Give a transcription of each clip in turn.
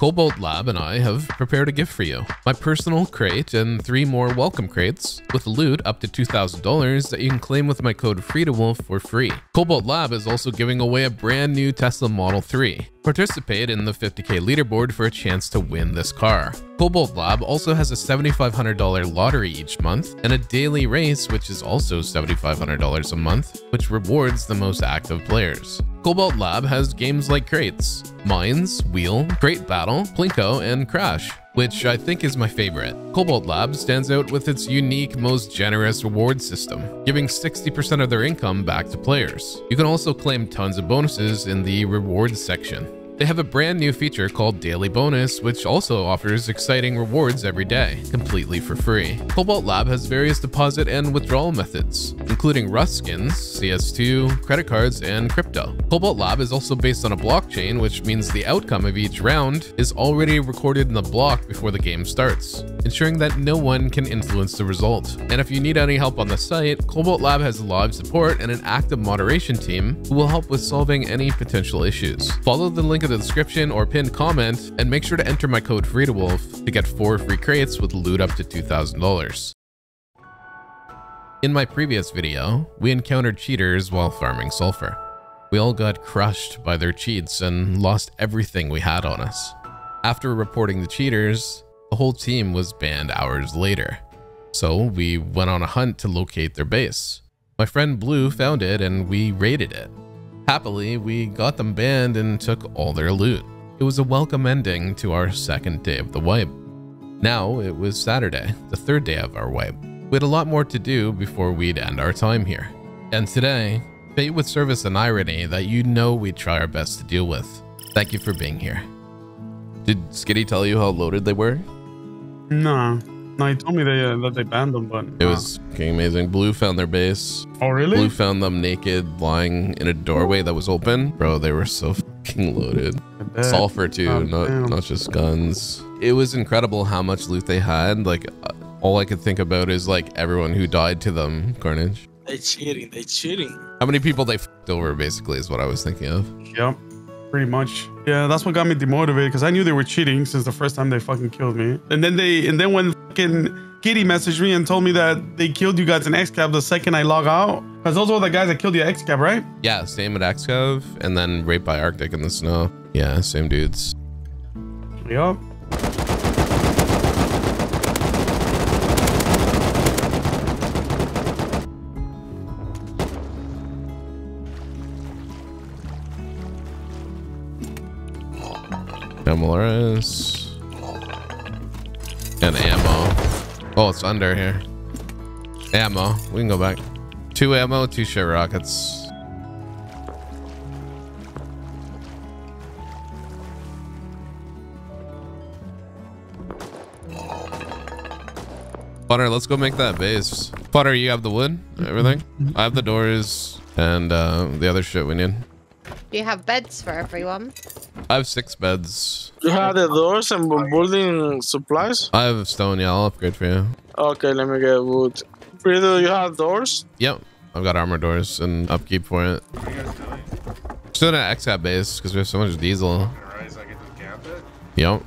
Cobalt Lab and I have prepared a gift for you. My personal crate and three more welcome crates with loot up to $2,000 that you can claim with my code FRIDUWULF for free. Cobalt Lab is also giving away a brand new Tesla Model 3. Participate in the 50k leaderboard for a chance to win this car. Cobalt Lab also has a $7,500 lottery each month and a daily race which is also $7,500 a month, which rewards the most active players. Cobalt Lab has games like Crates, Mines, Wheel, Crate Battle, Plinko, and Crash, which I think is my favorite. Cobalt Lab stands out with its unique, most generous reward system, giving 60% of their income back to players. You can also claim tons of bonuses in the rewards section. They have a brand new feature called Daily Bonus, which also offers exciting rewards every day, completely for free. Cobalt Lab has various deposit and withdrawal methods, including Rust skins, CS2, credit cards, and crypto. Cobalt Lab is also based on a blockchain, which means the outcome of each round is already recorded in the block before the game starts, ensuring that no one can influence the result. And if you need any help on the site, Cobalt Lab has live support and an active moderation team who will help with solving any potential issues. Follow the link in the description or pinned comment, and make sure to enter my code FRIDUWULF to get 4 free crates with loot up to $2,000. In my previous video, we encountered cheaters while farming sulfur. We all got crushed by their cheats and lost everything we had on us. After reporting the cheaters, the whole team was banned hours later. So we went on a hunt to locate their base. My friend Blue found it and we raided it. Happily, we got them banned and took all their loot. It was a welcome ending to our second day of the wipe. Now it was Saturday, the third day of our wipe. We had a lot more to do before we'd end our time here. And today, fate would serve us irony that you know we'd try our best to deal with. Thank you for being here. Did Skitty tell you how loaded they were? No. No, he told me they, uh, that they banned them, but It was fucking amazing. Blue found their base. Oh, really? Blue found them naked, lying in a doorway that was open. Bro, they were so fucking loaded. bet. Sulfur too, Oh, not damn. not just guns. It was incredible how much loot they had. Like, uh, all I could think about is like everyone who died to them. Carnage. They cheating. They cheating. How many people they fucked over, basically, is what I was thinking of. Yep. Pretty much. Yeah, that's what got me demotivated because I knew they were cheating since the first time they fucking killed me. And then they, and then when fucking Kitty messaged me and told me that they killed you guys in XCAV the second I log out. Because those were the guys that killed you at XCAV, right? Yeah, same at Excove, and then raped by Arctic in the snow. Yeah, same dudes. Yup. Camolaris. And ammo. Oh, it's under here. Ammo. We can go back. Two ammo, two shit rockets. Butter, let's go make that base. Butter, you have the wood, everything. I have the doors and uh, the other shit we need. Do you have beds for everyone? I have six beds. You have the doors and bu- building supplies. I have stone. Yeah, I'll upgrade for you. Okay, let me get wood. Fredo, you have doors. Yep, I've got armor doors and upkeep for it. Still an XCAV base because we have so much diesel. Alright, so I get to camp it? Yep.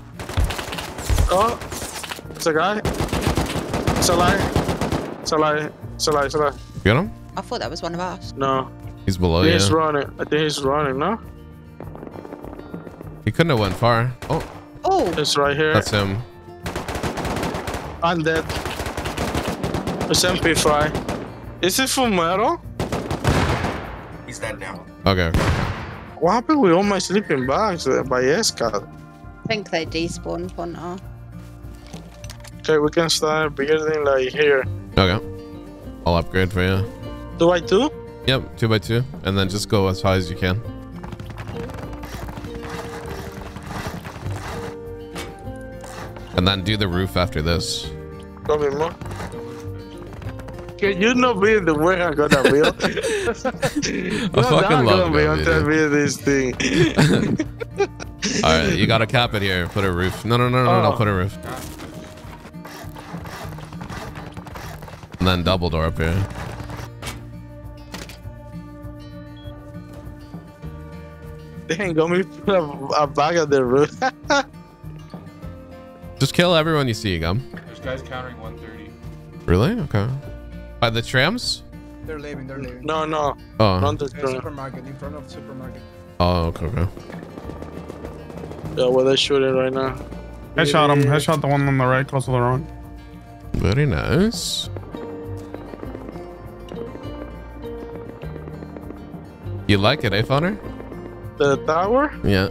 Oh, it's a guy. It's a lie. It's a lie. It's a lie. It's a lie. Get him? I thought that was one of us. No, He's below you. he's running. I think he's running. No, He couldn't have went far. Oh, Oh, it's right here. that's him. I'm dead. It's MP5. Is it from metal? He's dead now. Okay. okay. What happened with all my sleeping bags uh, by Escad? I think they despawned one. Oh. Okay, we can start building like here. Okay. I'll upgrade for you. Do I two? Yep, two by two, and then just go as high as you can. And then do the roof after this. Can you not build the way I'm gonna build? I You're fucking love gonna be to building. build this thing. All right, you gotta cap it here. Put a roof. No, no, no, no, no. Oh. Put a roof. And then double door up here. Dang, got me put a, a bag at the roof. Just kill everyone you see, Gum. There's guys countering 130. Really? Okay. By the trams? They're leaving. They're leaving. No, no. Oh. Not the There's supermarket in front of the supermarket. Oh, okay, okay. Yeah, where they're shooting right now. Headshot him. Headshot the one on the right, close to the rock. Very nice. You like it, eh, Funner? The tower? Yeah.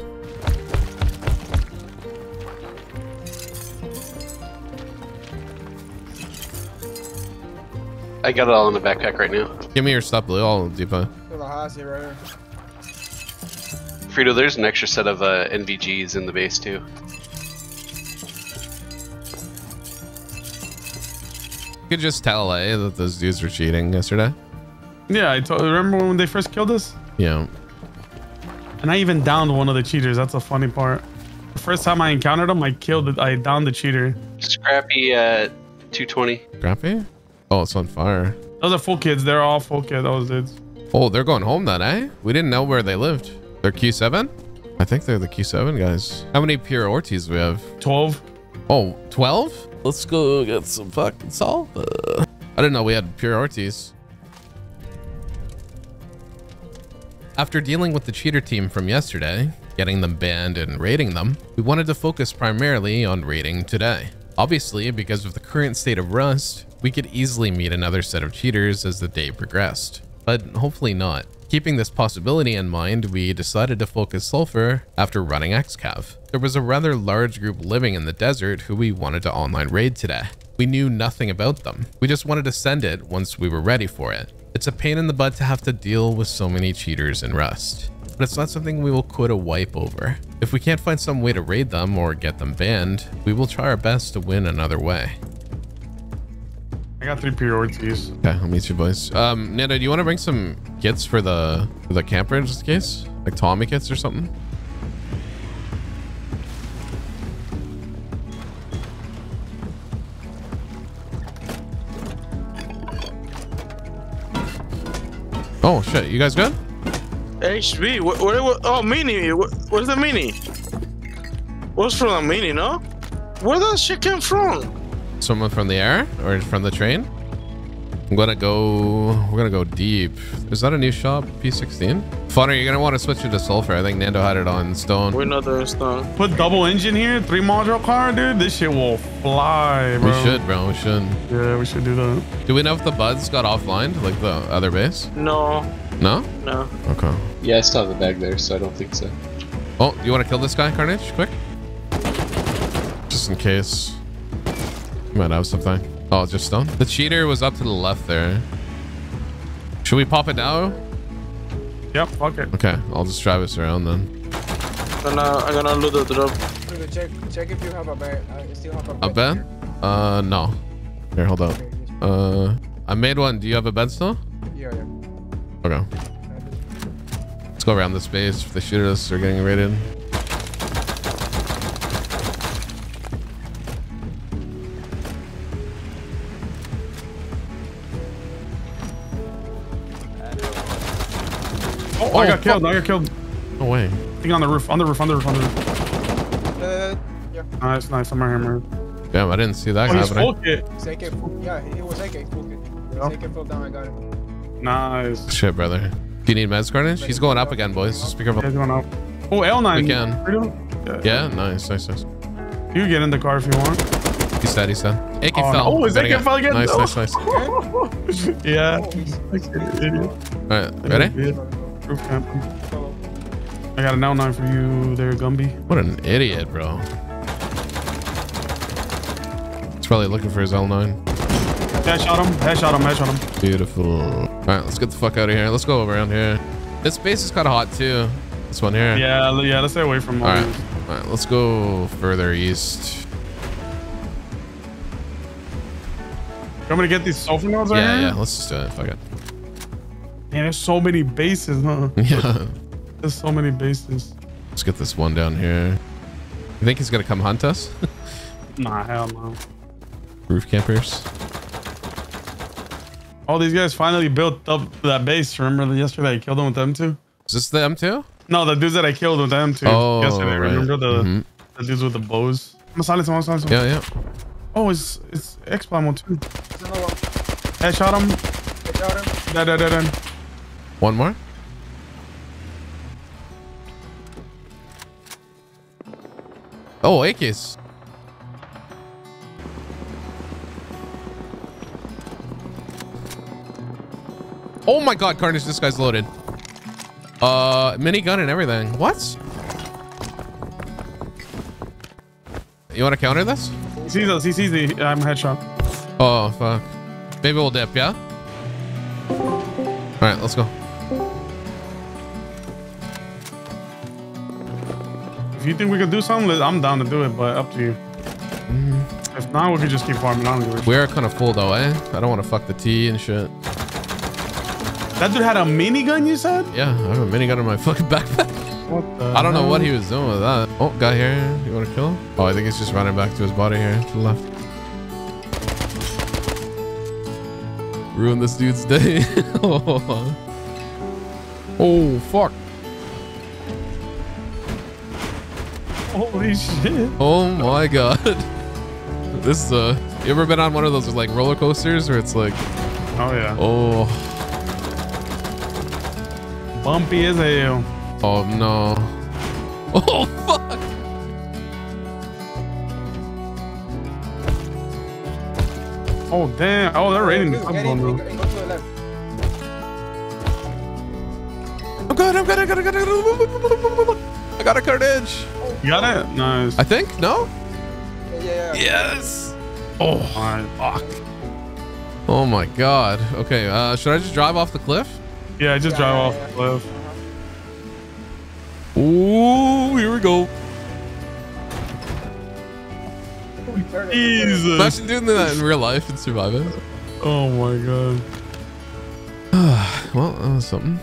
I got it all in the backpack right now. Give me your stuff, Blue. I'll depot. Tallahassee right here. Frito, there's an extra set of uh, NVGs in the base too. You could just tell, eh, that those dudes were cheating yesterday. Yeah, I told. Remember when they first killed us? Yeah. And I even downed one of the cheaters. That's a funny part. The first time I encountered him, I killed it. I downed the cheater. Scrappy at 220. Scrappy? Oh, it's on fire. Those are full kids. They're all full kids. Those dudes. Oh, they're going home then, eh? We didn't know where they lived. They're Q7? I think they're the Q7 guys. How many pure ore teas we have? 12. Oh, 12? Let's go get some fucking salt. I didn't know we had pure ore teas. After dealing with the cheater team from yesterday, getting them banned and raiding them, we wanted to focus primarily on raiding today. Obviously, because of the current state of Rust, we could easily meet another set of cheaters as the day progressed, but hopefully not. Keeping this possibility in mind, we decided to focus Sulfur after running XCav. There was a rather large group living in the desert who we wanted to online raid today. We knew nothing about them. We just wanted to send it once we were ready for it. It's a pain in the butt to have to deal with so many cheaters in Rust, but it's not something we will quit a wipe over. If we can't find some way to raid them or get them banned, we will try our best to win another way. I got three priorities. Okay, I'll meet you boys. Um, Nando, do you want to bring some kits for the for the camper just in case? Like Tommy kits or something? Oh shit, you guys good? HB. What, what, what, oh, mini. What, where's the mini? What's from the mini, no? Where that shit came from? Someone from the air or from the train? I'm gonna go. We're gonna go deep. Is that a new shop? P16. Funner, you're gonna want to switch it to sulfur. I think Nando had it on stone. We're not doing stuff. Put double engine here, three module car, dude. This shit will fly, bro. We should, bro. We should. Yeah, we should do that. Do we know if the buds got offline, like the other base? No, No. no. Okay. Yeah, I still have the bag there, so I don't think so. Oh, you want to kill this guy, Carnage? Quick. Just in case. You might have something. Oh, just stone. The cheater was up to the left there. Should we pop it now? Yep, fuck it. Okay, I'll just drive us around then. I'm gonna, I'm gonna loot the drop. Check check if you have a bed. I still have a bed. A bed? Uh, no. Here, hold up. Uh, I made one. Do you have a bed still? yeah, yeah. Okay. Let's go around this base. If they shoot us, they're getting raided. I Oh, got killed. fuck. I got killed. No way. Thing on the roof, on the roof, on the roof, on the roof. Uh, yeah. Nice, nice. I'm right here, man. Damn, I didn't see that Oh, he's happening. full kit. It's AK full. Yeah, it was AK full kit. Yeah. It's AK full down. I got it. Nice. Shit, brother. Do you need meds, Carnage? He's going up again, boys. Just be careful. Yeah, going up. Oh, L9. We can. Yeah, nice, nice, nice. You can get in the car if you want. He said, he said. AK Oh, fell. Oh, his Better AK get- fell again? Nice, No. nice, nice. yeah. Oh, he's- Idiot. All right, ready? Yeah. Camp. I got an L9 for you there, Gumby. What an idiot, bro. He's probably looking for his L9. Headshot him. Headshot him. Headshot him. Beautiful. All right, let's get the fuck out of here. Let's go around here. This base is kind of hot too. This one here. Yeah, yeah. Let's stay away from All all right. All right, let's go further east. You want me to get these sulfur nodes right Yeah, here? yeah. Let's just do it. Fuck it. Man, there's so many bases, huh? Yeah. There's so many bases. Let's get this one down here. You think he's gonna come hunt us? Nah, hell no. Roof campers. Oh, these guys finally built up that base. Remember yesterday I killed them with them too? Is this the M2? No, the dudes that I killed with them too. Oh, yesterday. right. Remember the, Mhm. the dudes with the bows? I'm silence him. I'm silence him. Yeah, yeah. Oh, it's it's X ammo too. There's another one. Headshot him. I got him. Dead, dead, dead, dead. One more. Oh, AKs. Oh my god, Carnage, this guy's loaded. Uh, minigun and everything. What? You want to counter this? He sees us. He sees the I'm headshot. Oh, fuck. Maybe we'll dip, yeah? All right, let's go. If you think we could do something, I'm down to do it, but up to you. If not, we could just keep farming. I don't give a. We are kind of full though, eh? I don't want to fuck the T and shit. That dude had a minigun, you said? Yeah, I have a minigun in my fucking backpack. What the? I don't know what he was doing with that. Oh, guy here. You want to kill him? Oh, I think he's just running back to his body here to the left. Ruin this dude's day. oh, fuck. Holy shit. Oh my god. This is uh you ever been on one of those like roller coasters where it's like Oh, yeah. oh Bumpy as hell. oh no. Oh fuck. Oh, damn. Oh, they're raiding the Dude, sub get in, zone, and bro. go- and go to the left. I'm good, I'm good, I got it, I got it. I got a carnage. You got it? Nice. I think? No? Yeah, yeah, yeah. Yes. Oh, my fuck. Oh my god. Okay, uh should I just drive off the cliff? Yeah, just Yeah, drive yeah, off yeah. the cliff. Ooh, here we go. Turn it, turn it. Jesus. Imagine doing that in real life and surviving. Oh, my God. well, that was something.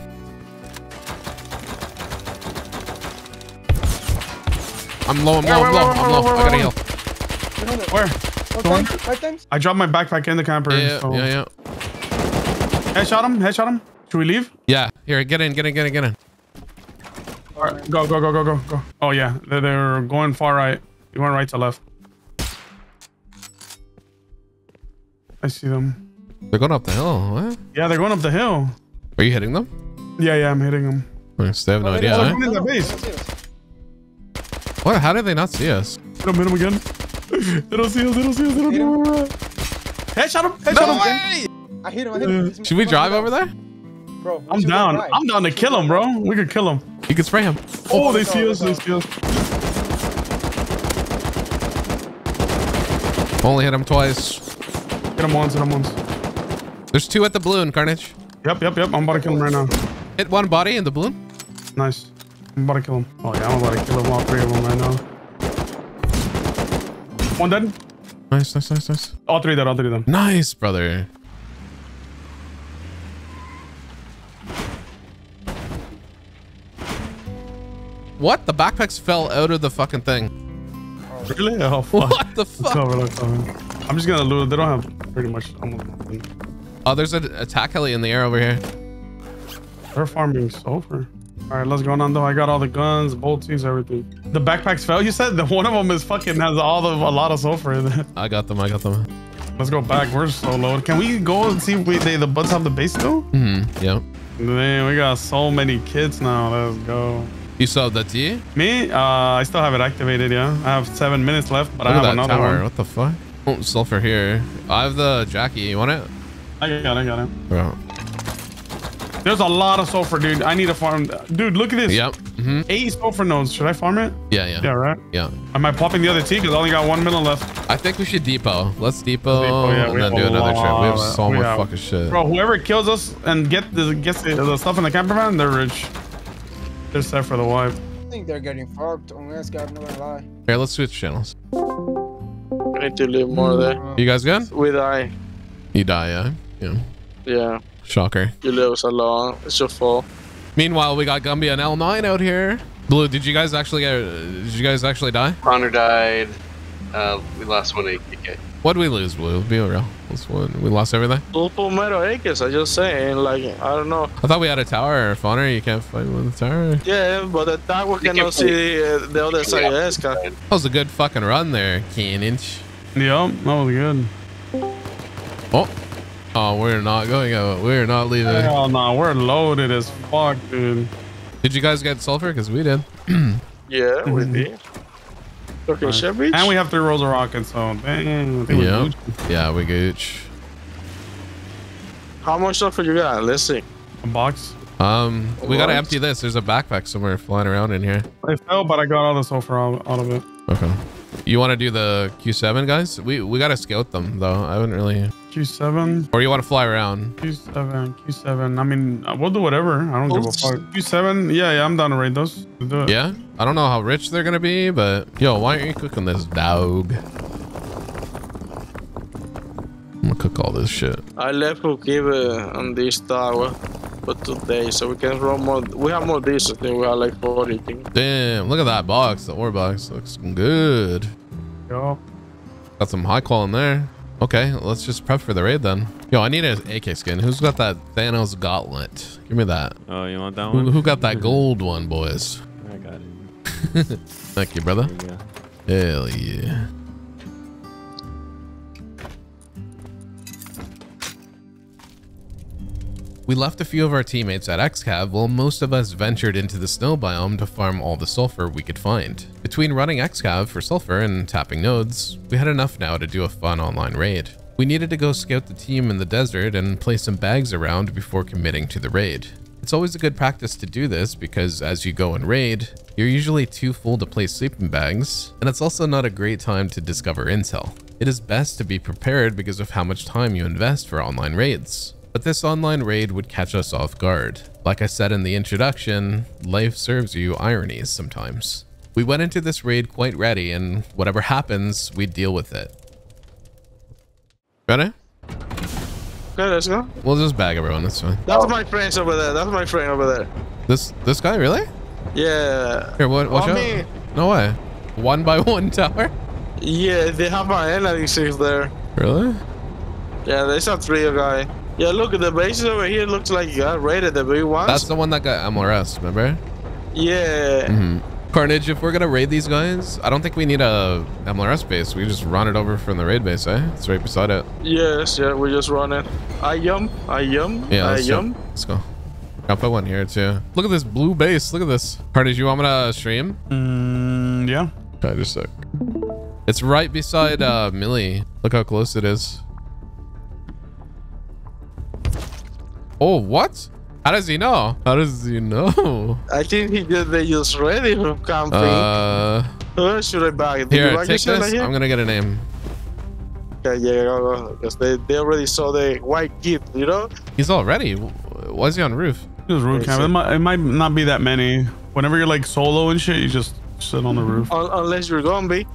I'm low, I'm low, I'm low, I'm low. I gotta heal. Turn on it. Where? Oh, Go on. five- five? I dropped my backpack in the camper. Yeah, so. yeah, yeah. Headshot him. Headshot him. Should we leave? Yeah, here, get in, get in, get in, get in. All right, go, go, go, go, go, go. Oh, yeah. They're, they're going far right. You went right to left. I see them. They're going up the hill. What? Yeah, they're going up the hill. Are you hitting them? Yeah, yeah, I'm hitting them. Yes, They have no Oh, idea. they they're eh? in the base. What? How did they not see us? Hit him, hit him again. they don't see us, they don't see us, they don't Hit him. know where we're at. Headshot him, headshot him. I hit him, I hit him. Should we drive over there? Bro, I'm down. I'm down to kill him, bro. We could kill him. You can spray him. Oh, they see us, they see us. Only hit him twice. Hit him once, hit him once. There's two at the balloon, Carnage. Yep, yep, yep. I'm about to kill him right now. Hit one body in the balloon. Nice. I'm about to kill him. Oh, yeah, I'm about to kill him, all three of them right now. One dead. Nice, nice, nice, nice. All three dead, all three of them. Nice, brother. What? The backpacks fell out of the fucking thing. Really? Oh, fuck. What the fuck? cover. I'm just gonna loot. They don't have pretty much almost nothing. Oh, there's an attack heli in the air over here. They're farming sulfur. All right, let's go on though. I got all the guns, boltsies, everything. The backpacks fell. You said that one of them is fucking has all the a lot of sulfur in it. I got them. I got them. Let's go back. We're so low. Can we go and see if we, they, the buds have the base still? Hmm. Yeah. Man, we got so many kits now. Let's go. You saw that T? Me, uh, I still have it activated. Yeah, I have seven minutes left, but Look I have that another tower. one. What the fuck? Oh, sulfur here. I have the Jackie. You want it? I got it. I got it. Oh. There's a lot of sulfur, dude. I need to farm. Dude, look at this. Yep. hmm Eight sulfur nodes. Should I farm it? Yeah, yeah. Yeah, right. Yeah. Am I popping the other T? Because I only got one minute left. I think we should depot. Let's depot, Depot, yeah, and then do another trip. We have so We much have- fucking shit. Bro, whoever kills us and get the gets the, the stuff in the camper van, they're rich. They're set for the wife. I think they're getting fucked on this guy, I'm not lie. Here, let's switch channels. We need to leave more there. You guys good? We die. You die, yeah. Yeah. Yeah. Shocker. You lose a lot. It's your fault. Meanwhile, we got Gumby and L9 out here. Blue, did you guys actually get? Did you guys actually die? Connor died. Uh, we lost one AKK. What did we lose, Blue? Be real. What's what? We lost everything? Two Palmetto Acres, I just saying, like, I don't know. I thought we had a tower, Fawner. You can't fight with a tower. Yeah, but the tower can cannot play- see uh, the other side of Esca. That was a good fucking run there, Keeninch. Yeah, that was good. Oh. Oh, we're not going out. We're not leaving. Hell no, we're loaded as fuck, dude. Did you guys get sulfur? Because we did. Yeah, we did. Okay, Chevy. And we have three rolls of rockets, so dang. I think we're Yeah. We gooch. How much stuff you got? Let's see. A box. Um, we gotta empty this. There's a backpack somewhere flying around in here. I fell, but I got all the sulfur out, out of it. Okay. You want to do the Q7 guys? We we gotta scout them though. I haven't really. Q7, Or you want to fly around? Q7, Q7. I mean, uh, we'll do whatever. I don't give a fuck. Q7, yeah, yeah, I'm down to raid those. Let's do it. Yeah. I don't know how rich they're gonna be, but yo, why aren't you cooking this dog? I'm gonna cook all this shit. I left Ukibe on this tower for today, so we can run more. We have more diesel than we have like 40 things. Damn, look at that box. The ore box looks good. Yup. Got some high qual in there. Okay, let's just prep for the raid then. Yo, I need an AK skin. Who's got that Thanos gauntlet? Give me that. Oh, you want that Who, one? who got that gold one, boys? I got it. Thank you, brother. You. Hell yeah. We left a few of our teammates at XCAV while most of us ventured into the snow biome to farm all the sulfur we could find. Between running XCAV for sulfur and tapping nodes, we had enough now to do a fun online raid. We needed to go scout the team in the desert and place some bags around before committing to the raid. It's always a good practice to do this because as you go and raid, you're usually too full to place sleeping bags, and it's also not a great time to discover intel. It is best to be prepared because of how much time you invest for online raids. But this online raid would catch us off guard. Like I said in the introduction, life serves you ironies sometimes. We went into this raid quite ready, and whatever happens, we deal with it. Ready? Okay, let's go. We'll just bag everyone, that's fine. That's my friends over there. That's my friend over there. This this guy, really? Yeah. Here, what, watch I out. mean- No way. One by one tower? Yeah, they have my analysis there. Really? Yeah, there's a trio guy. Yeah, look at the bases over here. Looks like you got raided the big ones. That's the one that got MRS, remember? yeah. hmm Carnage, if we're gonna raid these guys, I don't think we need a MLRS base. We just run it over from the raid base, eh? It's right beside it. Yes, yeah, we just run it. I yum, I yum, Yeah, I let's, yum. jump. let's go. I'll put one here too. Look at this blue base. Look at this. Carnage, you want me to stream? Mm, yeah. Okay, just a sec. It's right beside uh, Millie. Look how close it is. Oh, what? How does he know? How does he know? I think he just they just ready for camping. Uh, Where should I buy it? Did you here, take this. here? I'm gonna get a name. Okay, yeah, go, go. Because they, they already saw the white kid, you know? He's all ready. Why is he on roof? Just roof Okay, camp. It might, it might not be that many. Whenever you're like solo and shit, you just sit on the roof. Unless you're gonna be.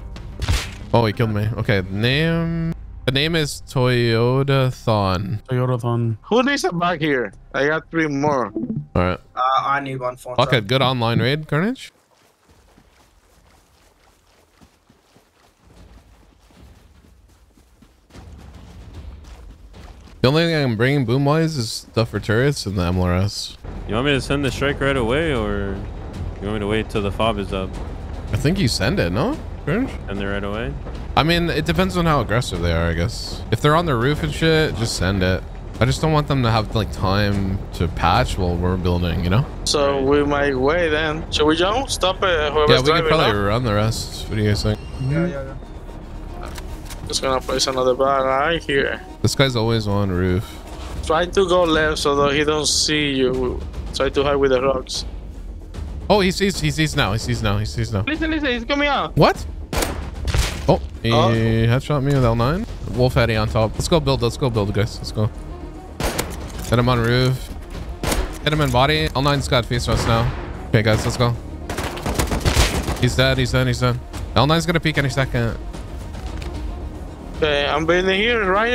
Oh, he killed me. Okay, name. The name is Toyota Thon. Toyota Thon. Who needs a bag here? I got three more. All right. Uh, I need one for Okay, good online raid, Carnage. The only thing I'm bringing boom wise is stuff for turrets and the MLRS. You want me to send the strike right away, or you want me to wait till the fob is up I think you send it, no? Carnage? and they're right away? I mean, it depends on how aggressive they are, I guess. If they're on the roof and shit, just send it. I just don't want them to have like time to patch while we're building, you know? So we might wait then. Should we jump? Stop it. Yeah, we could probably now. run the rest. What do you guys think? Yeah, yeah, yeah. Just gonna place another bar right here. This guy's always on roof. Try to go left so that he don't see you. Try to hide with the rocks. Oh, he sees. He sees now. He sees now. He sees now. Listen, listen, he's coming out. What? Oh, he Oh. headshot me with L9. Wolf Eddie on top. Let's go build. Let's go build, guys. Let's go. Hit him on roof. Hit him in body. L9's got face rust now. Okay, guys, let's go. He's dead. He's dead. He's dead. L9's gonna peek any second. Okay, I'm building here, right?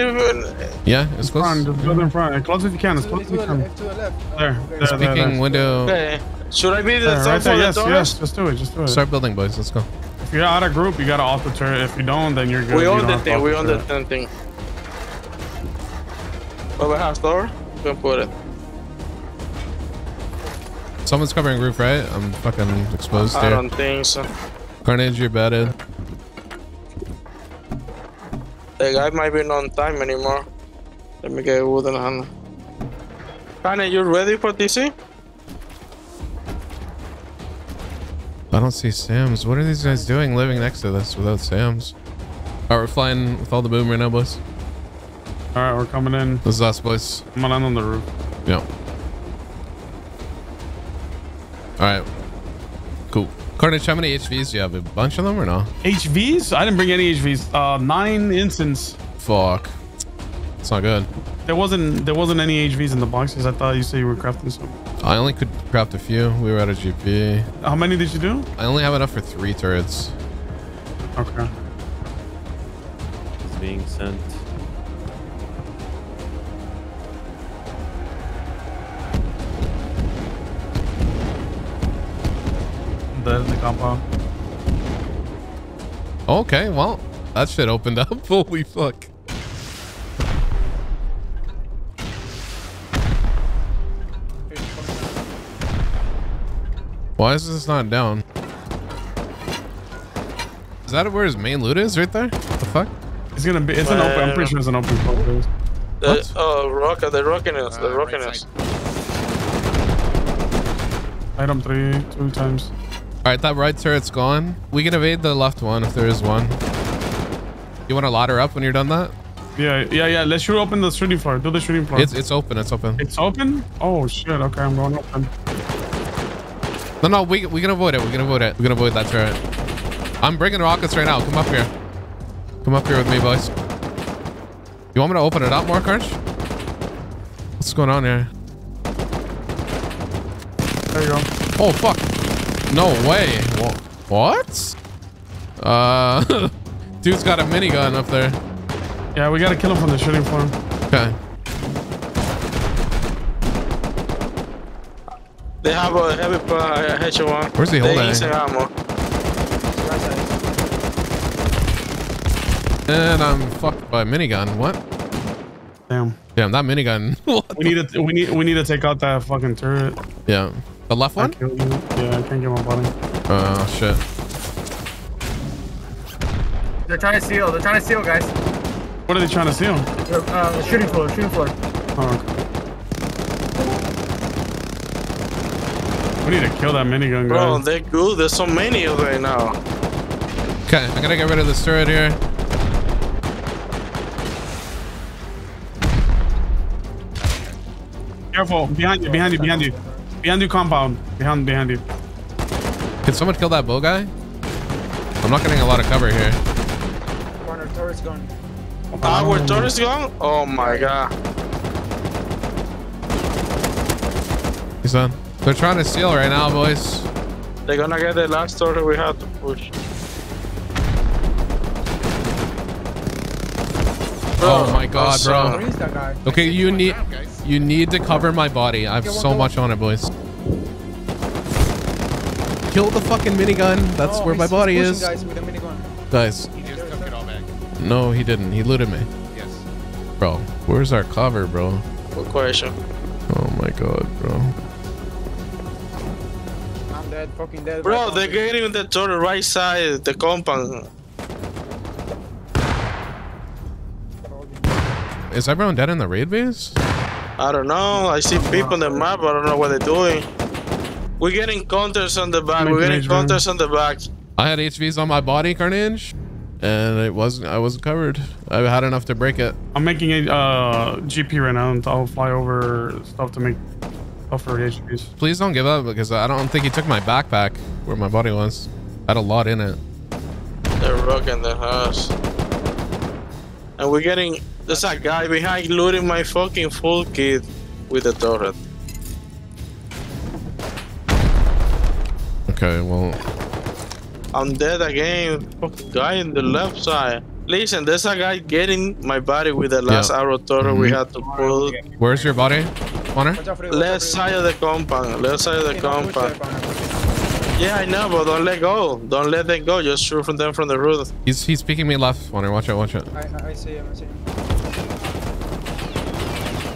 Yeah, it's close. Front, just build in front. As close as you can. As close F2 as you can. left, F2 to the left. There. Okay. there, there, Speaking there. window. Okay. Should I be the There, right there. for the Yes, yes. Just do it. Just do it. Start building, boys. Let's go. If you're out of group, you gotta off the turret. If you don't, then you're good. We You own the have to thing. off We own the turret. damn thing. Over house door. We can put it. Someone's covering roof, right? I'm fucking exposed I here. I don't think so. Carnage, you're batted. The guy might be not on time anymore. Let me get a wooden hand. Kinda, you ready for DC? I don't see Sam's. What are these guys doing living next to this without Sam's? Alright, we're flying with all the boom right now, boys. All right, we're coming in. This is us, boys. I'm gonna land on the roof. Yeah. Alright. Cool. Carnage, how many HVs do you have? A bunch of them or no? HVs? I didn't bring any HVs. Uh, nine instance. Fuck. It's not good. There wasn't there wasn't any HVs in the boxes. I thought you said you were crafting some. I only could craft a few. We were out of GP. How many did you do? I only have enough for three turrets. Okay. It's being sent. The the compound. Okay, well, that shit opened up. Holy fuck. Why is this not down? Is that where his main loot is right there? The fuck? It's gonna be. It's an open. I'm pretty sure it's an open focus. The, oh, uh, rocket, uh, the rocking us, the uh, rocking us. Item three, two times. All right, that right turret's gone. We can evade the left one if there is one. You want to ladder up when you're done that? Yeah, yeah, yeah. Let's shoot open the shooting floor. Do the shooting floor. It's it's open. It's open. It's open. Oh shit. Okay, I'm going open. No, no, we we can avoid it. We can avoid it. We can avoid that turret. I'm bringing rockets right now. Come up here. Come up here with me, boys. You want me to open it up more, Crunch? What's going on here? There you go. Oh fuck! No way! What? Uh, dude's got a minigun up there. Yeah, we gotta kill him from the shooting floor. Okay. They have a heavy uh, H1. Where's he They holding? instant ammo. And I'm fucked by a minigun. What? Damn. Damn, that minigun. What We need to. We need. We need to take out that fucking turret. yeah. The left I one? killed you. Yeah, I can't get my body. Oh shit. They're trying to steal. They're trying to steal, guys. What are they trying to steal? Uh, shooting floor. Shooting floor. Oh, okay. We need to kill that minigun guy. Bro, they're good. There's so many of them now. Okay, I gotta get rid of this turret here. Careful. Behind you. Behind you. Behind you. Behind you. Compound. Behind. Behind you. Can someone kill that bow guy? I'm not getting a lot of cover here. Corner turret's gone. Ah, where tourists gone? Oh my god. He's done. They're trying to steal right now, boys. They're gonna get the last turret we have to push. Oh my god, bro. Where is that guy? Okay, you need you need to cover my body. I have so one much on it, boys. Kill the fucking minigun. That's Oh, where my body is. Guys, with a minigun. Guys. He just took it all back. No, he didn't. He looted me. Yes. Bro, where's our cover, bro? Good question. Oh my god, bro. Dead. Fucking dead. Bro, Right they're getting on. getting the turret right side, the compound. Is everyone dead in the raid base? I don't know. I see people on the map. I don't know what they're doing. We're getting counters on the back. We're getting counters on the back. I had HVs on my body, Carnage, and it wasn't. I wasn't covered. I had enough to break it. I'm making a uh, GP right now, and I'll fly over stuff to make stuff for HVs. Please don't give up because I don't think he took my backpack where my body was. I had a lot in it. They're rocking the house. And we're getting. There's a guy behind looting my fucking full kit with the turret. Okay, well, I'm dead again. Fucking guy in the left side. Listen, there's a guy getting my body with the last Yeah. arrow turret we Mhm. had to pull. where's your body, Connor? Watch the- watch out Left for the- side of the compound. Left side of the Hey, compound. Yeah, I know, but don't let go. Don't let them go. Just shoot from them from the roof. He's he's peeking me left. Wonder, watch out, watch out. I, I see him. I see him.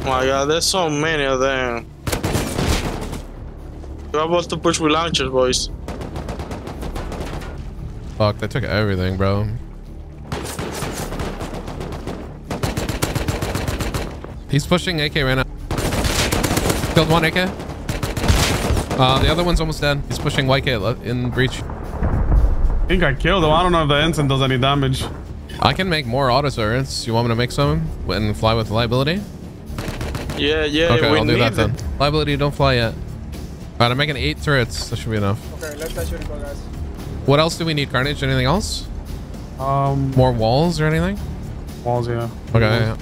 Oh my god, there's so many of them. You're about to push with launchers, boys. Fuck, they took everything, bro. He's pushing AK right now. Killed one AK. Uh, the other one's almost dead. He's pushing white K le- in breach. I think I killed him. I don't know if the ensign does any damage. I can make more auto turrets. You want me to make some and fly with liability? Yeah, yeah, okay, we I'll do need that then. it. Liability, don't fly yet. All right, I'm making eight turrets. That should be enough. Okay, let's that shooting floor, guys. What else do we need, Carnage? Anything else? Um, More walls or anything? walls, yeah. Okay. yeah.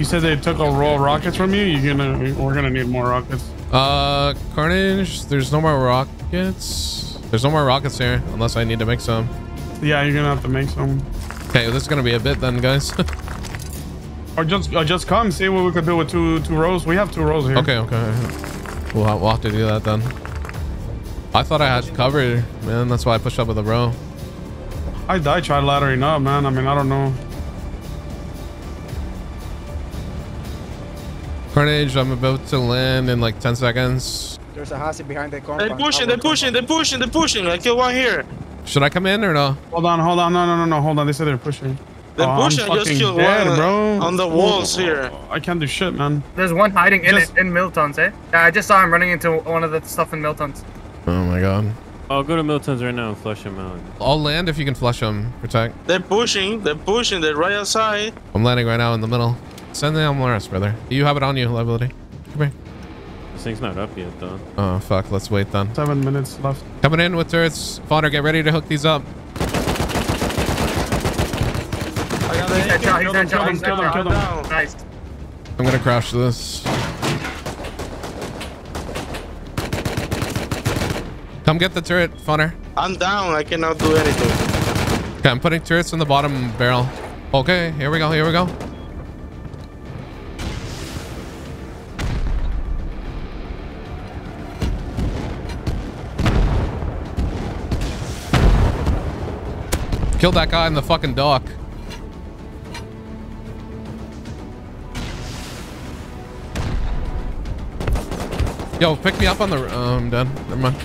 You said they took a roll of rockets from you. You're gonna, we're gonna need more rockets. Uh, Carnage, there's no more rockets. There's no more rockets here, unless I need to make some. Yeah, you're gonna have to make some, Okay, this is gonna be a bit then, guys. or just, or just come see what we could do with two, two rows. We have two rows here. okay, okay. We'll have, we'll have to do that then. I thought I had cover, man. That's why I pushed up with a row. I I tried laddering up, man. I mean, I don't know. Carnage, I'm about to land in like 10 seconds. There's a Hasi behind the corner. They're pushing, they're pushing, they're pushing, they're pushing. I killed one here. Should I come in or no? Hold on, hold on. No, no, no, no. Hold on. They said they're pushing. They're Oh, I'm pushing. I just killed dead, one bro. on the walls here. I can't do shit, man. There's one hiding in Just- it in Milton's, eh? Yeah, I just saw him running into one of the stuff in Milton's. Oh my god. I'll go to Milton's right now and flush him out. I'll land if you can flush him, Protect. They're pushing, they're pushing, they're right outside. I'm landing right now in the middle. Send the MLRS, brother. You have it on you, liability. Come here. This thing's not up yet, though. Oh, fuck. Let's wait then. Seven minutes left. Coming in with turrets. Fodder, get ready to hook these up. I got the He's AK. headshot, he's Kill them, headshot, kill he's them, kill them, headshot. kill them. Down. Nice. I'm gonna crash this. Come get the turret, Fodder. I'm down, I cannot do anything. Okay, I'm putting turrets in the bottom barrel. Okay, here we go, here we go. Killed that guy in the fucking dock. Yo, pick me up on the... Oh, I'm done. Never mind.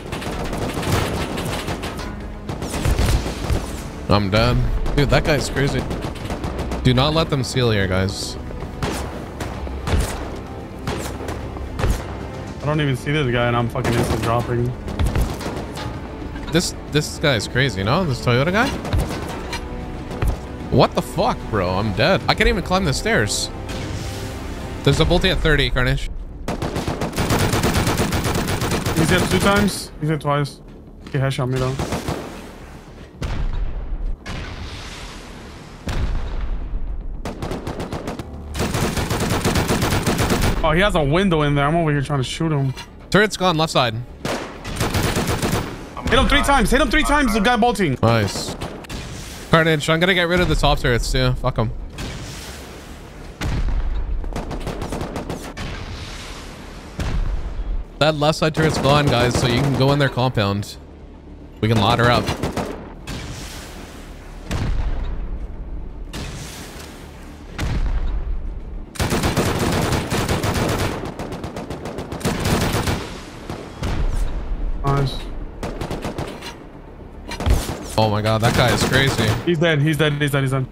I'm done. Dude, that guy's crazy. Do not let them seal here, guys. I don't even see this guy, and I'm fucking instant dropping. This this guy's crazy, no? This Toyota guy? What the fuck, bro? I'm dead. I can't even climb the stairs. There's a bolty at 30, Carnage. He's hit two times. He's hit twice. He headshot me though. Oh, he has a window in there. I'm over here trying to shoot him. Turret's gone, left side. Hit him three times. Hit him three times. The guy bolting. Nice. Carnage, I'm gonna get rid of the top turrets too. Fuck them. That left side turret's gone, guys, so you can go in their compound. We can ladder up. Nice. That guy is crazy. He's dead. He's dead. He's dead. He's dead.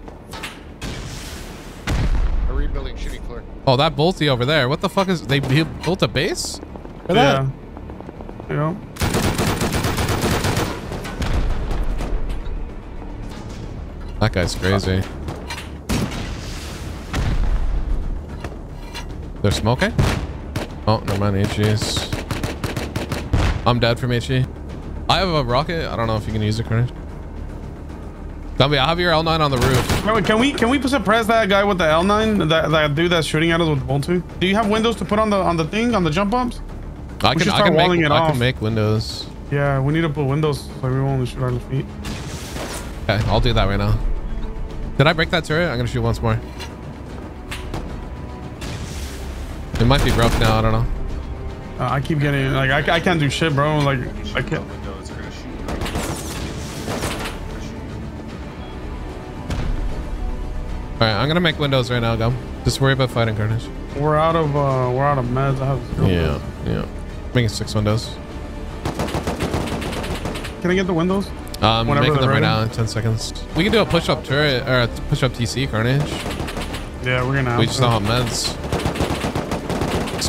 A rebuilding shooting floor. Oh, that bolty over there. What the fuck is... They built a base? For that? Yeah. Yeah. That guy's crazy. They're smoking? Oh, never mind, HEs. I'm dead from HE. I have a rocket. I don't know if you can use it, Carnage. Gumby, I have your L9 on the roof. Wait, can we can we suppress that guy with the L9? That that dude that's shooting at us with Boltu? Do you have windows to put on the on the thing on the jump bumps? I We can, I can, make, it I off. can make windows. Yeah, we need to put windows so we won't shoot our feet. Okay, I'll do that right now. Did I break that turret? I'm gonna shoot once more. It might be broke now. I don't know. Uh, I keep getting like I, I can't do shit, bro. Like I can't. All right, I'm gonna make windows right now. Go. Just worry about fighting Carnage. We're out of uh we're out of meds. I have. to- Yeah, yeah. Making six windows. Can I get the windows? Um, Whenever making them they're right ready. now in 10 seconds. We can do a push up turret or a push up TC Carnage. Yeah, we're gonna. We just don't have meds.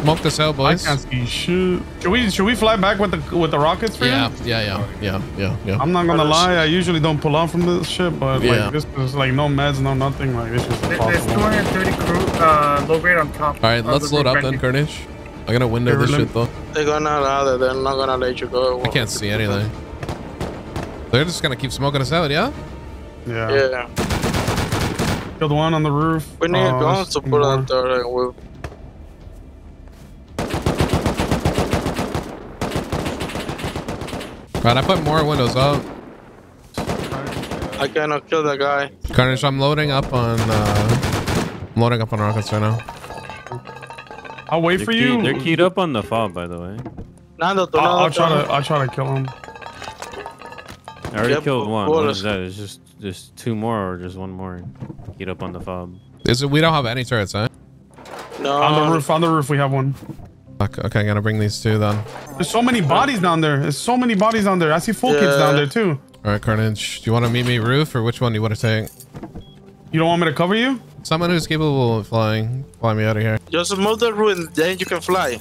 Smoke this out, boys. I can't see shit. Should we should we fly back with the with the rockets for yeah, you? Yeah, yeah, yeah, yeah, yeah. I'm not gonna lie. I usually don't pull off from this shit, but Yeah. like this is like no meds, no nothing. Like this is There- There's 230 crude, uh, low grade on top. All right, let's load up then, Carnage. I'm gonna window Okay, this shit though. They're gonna allow it. They're not gonna let you go. I can't see anything. They're just gonna keep smoking us out, yeah? Yeah. Yeah. Killed one on the roof. We need Uh, guns to put more. on there. and we'll- Right, I put more windows up. I cannot kill that guy. Carnage, I'm loading up on uh I'm loading up on rockets right now. I'll wait They're, for key- you. they're keyed up on the fob, by the way. Nando, do I'll, I'll try to I'll try to kill him. I already Yeah, killed one. what What is- is that? It's just just two more or just one more keyed up on the fob. Is it we don't have any turrets, huh? No. On the roof, on the roof, we have one. Fuck, okay, I'm gonna bring these two then. There's so many bodies down there. There's so many bodies down there. I see full kids down there too. Alright, Carnage. Do you wanna meet me roof or which one do you wanna take? You don't want me to cover you? Someone who's capable of flying. Fly me out of here. Just move the ruin, then you can fly.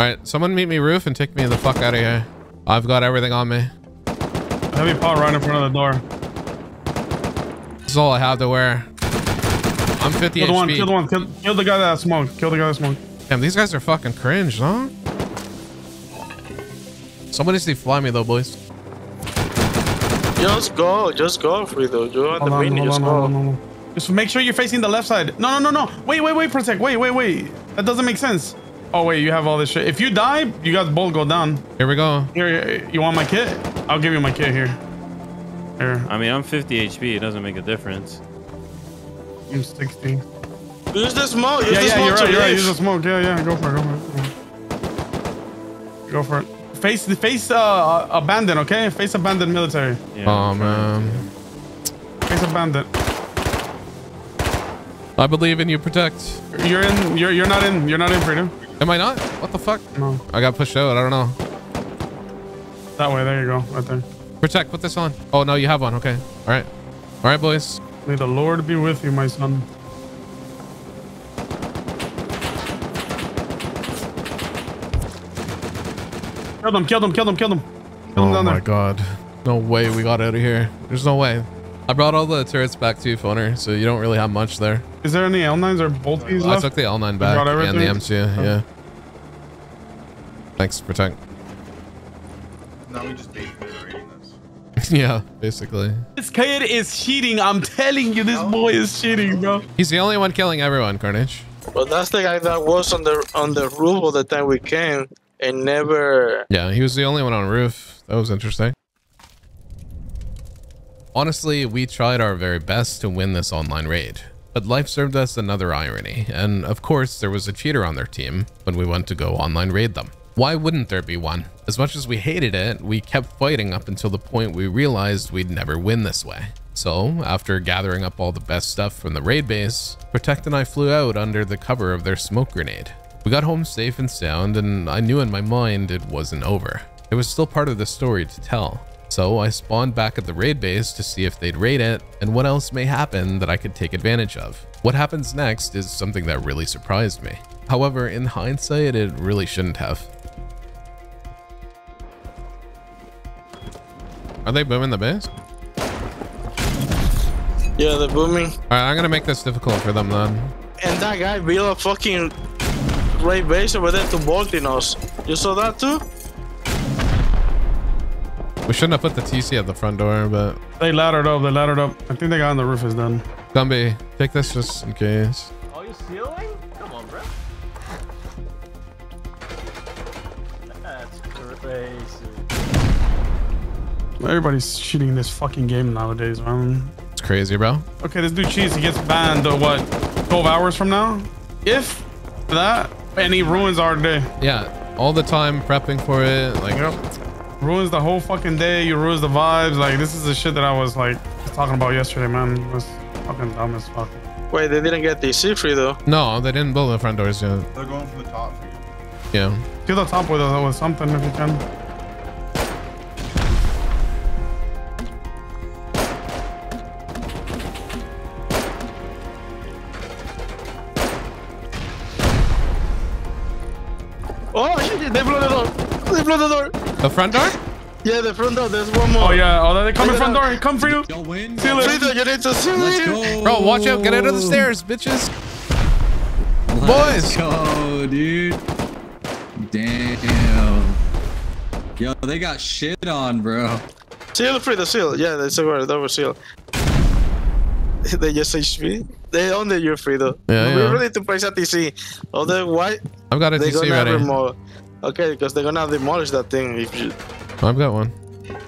Alright, someone meet me roof and take me the fuck out of here. I've got everything on me. Heavy pot right in front of the door. This is all I have to wear. I'm 50 Kill the one. HP. Kill the one. Kill, kill the guy that smoked. Kill the guy that smoked. Damn, these guys are fucking cringe, huh? Somebody see fly me though, boys. Just go, just go, Frido. You are Hold the on, mini, just on, go. on, on. Just make sure you're facing the left side. No, no, no, no. Wait, wait, wait, Protect. Wait, wait, wait. That doesn't make sense. Oh, wait, you have all this shit. If you die, you guys both go down. Here we go. Here, you want my kit? I'll give you my kit here. Here, I mean, I'm 50 HP. It doesn't make a difference. I'm 60. Use the smoke, use Yeah, the yeah, smoke you're to right, you're right. leave. Use the smoke. Yeah, yeah, go for it, go for it. Go for it. Face, the face, uh, abandoned, okay? Face abandoned military. Yeah, Oh man. Face abandoned. I believe in you, protect. You're in, you're, you're not in, you're not in, freedom. Am I not? What the fuck? No, I got pushed out. I don't know. that way, there you go, right there. Protect, put this on. Oh no, you have one. Okay. All right. All right, boys. May the Lord be with you, my son. Killed him, killed him, killed him, killed him. Killed him Oh down my there. god. No way we got out of here. There's no way. I brought all the turrets back to you, Phoner, so you don't really have much there. Is there any L9s or bolties I left? took the L9 back got and the everything? MCU, Oh. yeah. Thanks, Protect. Now we just bait raiding this. yeah, basically. This kid is cheating. I'm telling you, this boy is cheating, bro. He's the only one killing everyone, Carnage. Well, that's the guy that was on the on the roof all the time we came and never. Yeah, he was the only one on roof. That was interesting. Honestly, we tried our very best to win this online raid. But life served us another irony, and of course there was a cheater on their team when we went to go online raid them. Why wouldn't there be one? As much as we hated it, we kept fighting up until the point we realized we'd never win this way. So, after gathering up all the best stuff from the raid base, Protect and I flew out under the cover of their smoke grenade. We got home safe and sound, and I knew in my mind it wasn't over. It was still part of the story to tell. So I spawned back at the raid base to see if they'd raid it and what else may happen that I could take advantage of. What happens next is something that really surprised me. However, in hindsight, it really shouldn't have. Are they booming the base? Yeah, they're booming. Alright, I'm gonna make this difficult for them then. And that guy built a fucking raid base over there to bolting us. You saw that too? We shouldn't have put the TC at the front door, but They laddered up. They laddered up. I think they got on the roof is done. Gumby, take this just in case. Oh, you stealing? Come on, bro. That's crazy. Everybody's cheating this fucking game nowadays, man. It's crazy, bro. Okay, this dude cheats. He gets banned. Uh, what? 12 hours from now? If that, Any ruins are day. Yeah, all the time prepping for it. Like, Yep. Ruins the whole fucking day. You ruins the vibes. Like this is the shit that I was like talking about yesterday, man. It was fucking dumb as fuck. Wait, they didn't get DC free though. no, they didn't build the front doors yet. They're going from the top. Yeah. Kill the top with, uh, with something if you can. The front door? Yeah, the front door. There's one more. Oh yeah. Oh, they coming Look at front door. Come for you. Y'all win. See you later. Frito, you need to see Let's me. go. Bro, watch out. Get out of the stairs, bitches. Let's Boys. go, dude. Damn. Yo, they got shit on, bro. Seal, Frito, seal. Yeah, that's a word. That was seal. they just say HP. They own the you, Frito. Yeah, we yeah. really need to place a TC. Otherwise, I've got a they're TC gonna ready. remove. Okay, because they're gonna demolish that thing. If you, I've got one.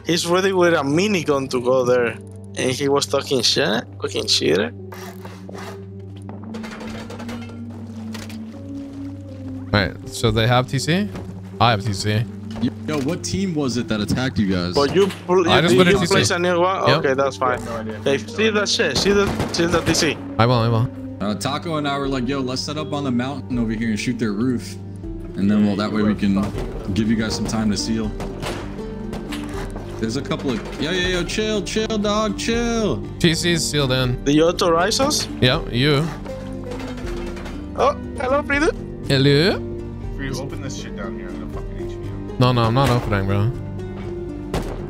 he's ready with a minigun to go there, and he was talking shit, fucking shit. Alright, so they have TC? I have TC. Yo, what team was it that attacked you guys? But you, pl- I you, just you, put a you TC. place a new one. Yep. Okay, that's fine. Hey, see that shit. See the see the TC. I will, I will. Uh, Taco and I were like, yo, let's set up on the mountain over here and shoot their roof. And then, well, that way we can give you guys some time to seal. There's a couple of, yo, yo, yo, chill, chill, dog, chill. TC's sealed in. Do you authorize us? Yeah, you. Oh, hello, Frida. Hello? For you open this shit down here, I'm gonna fucking HV you. No, no, I'm not opening, bro.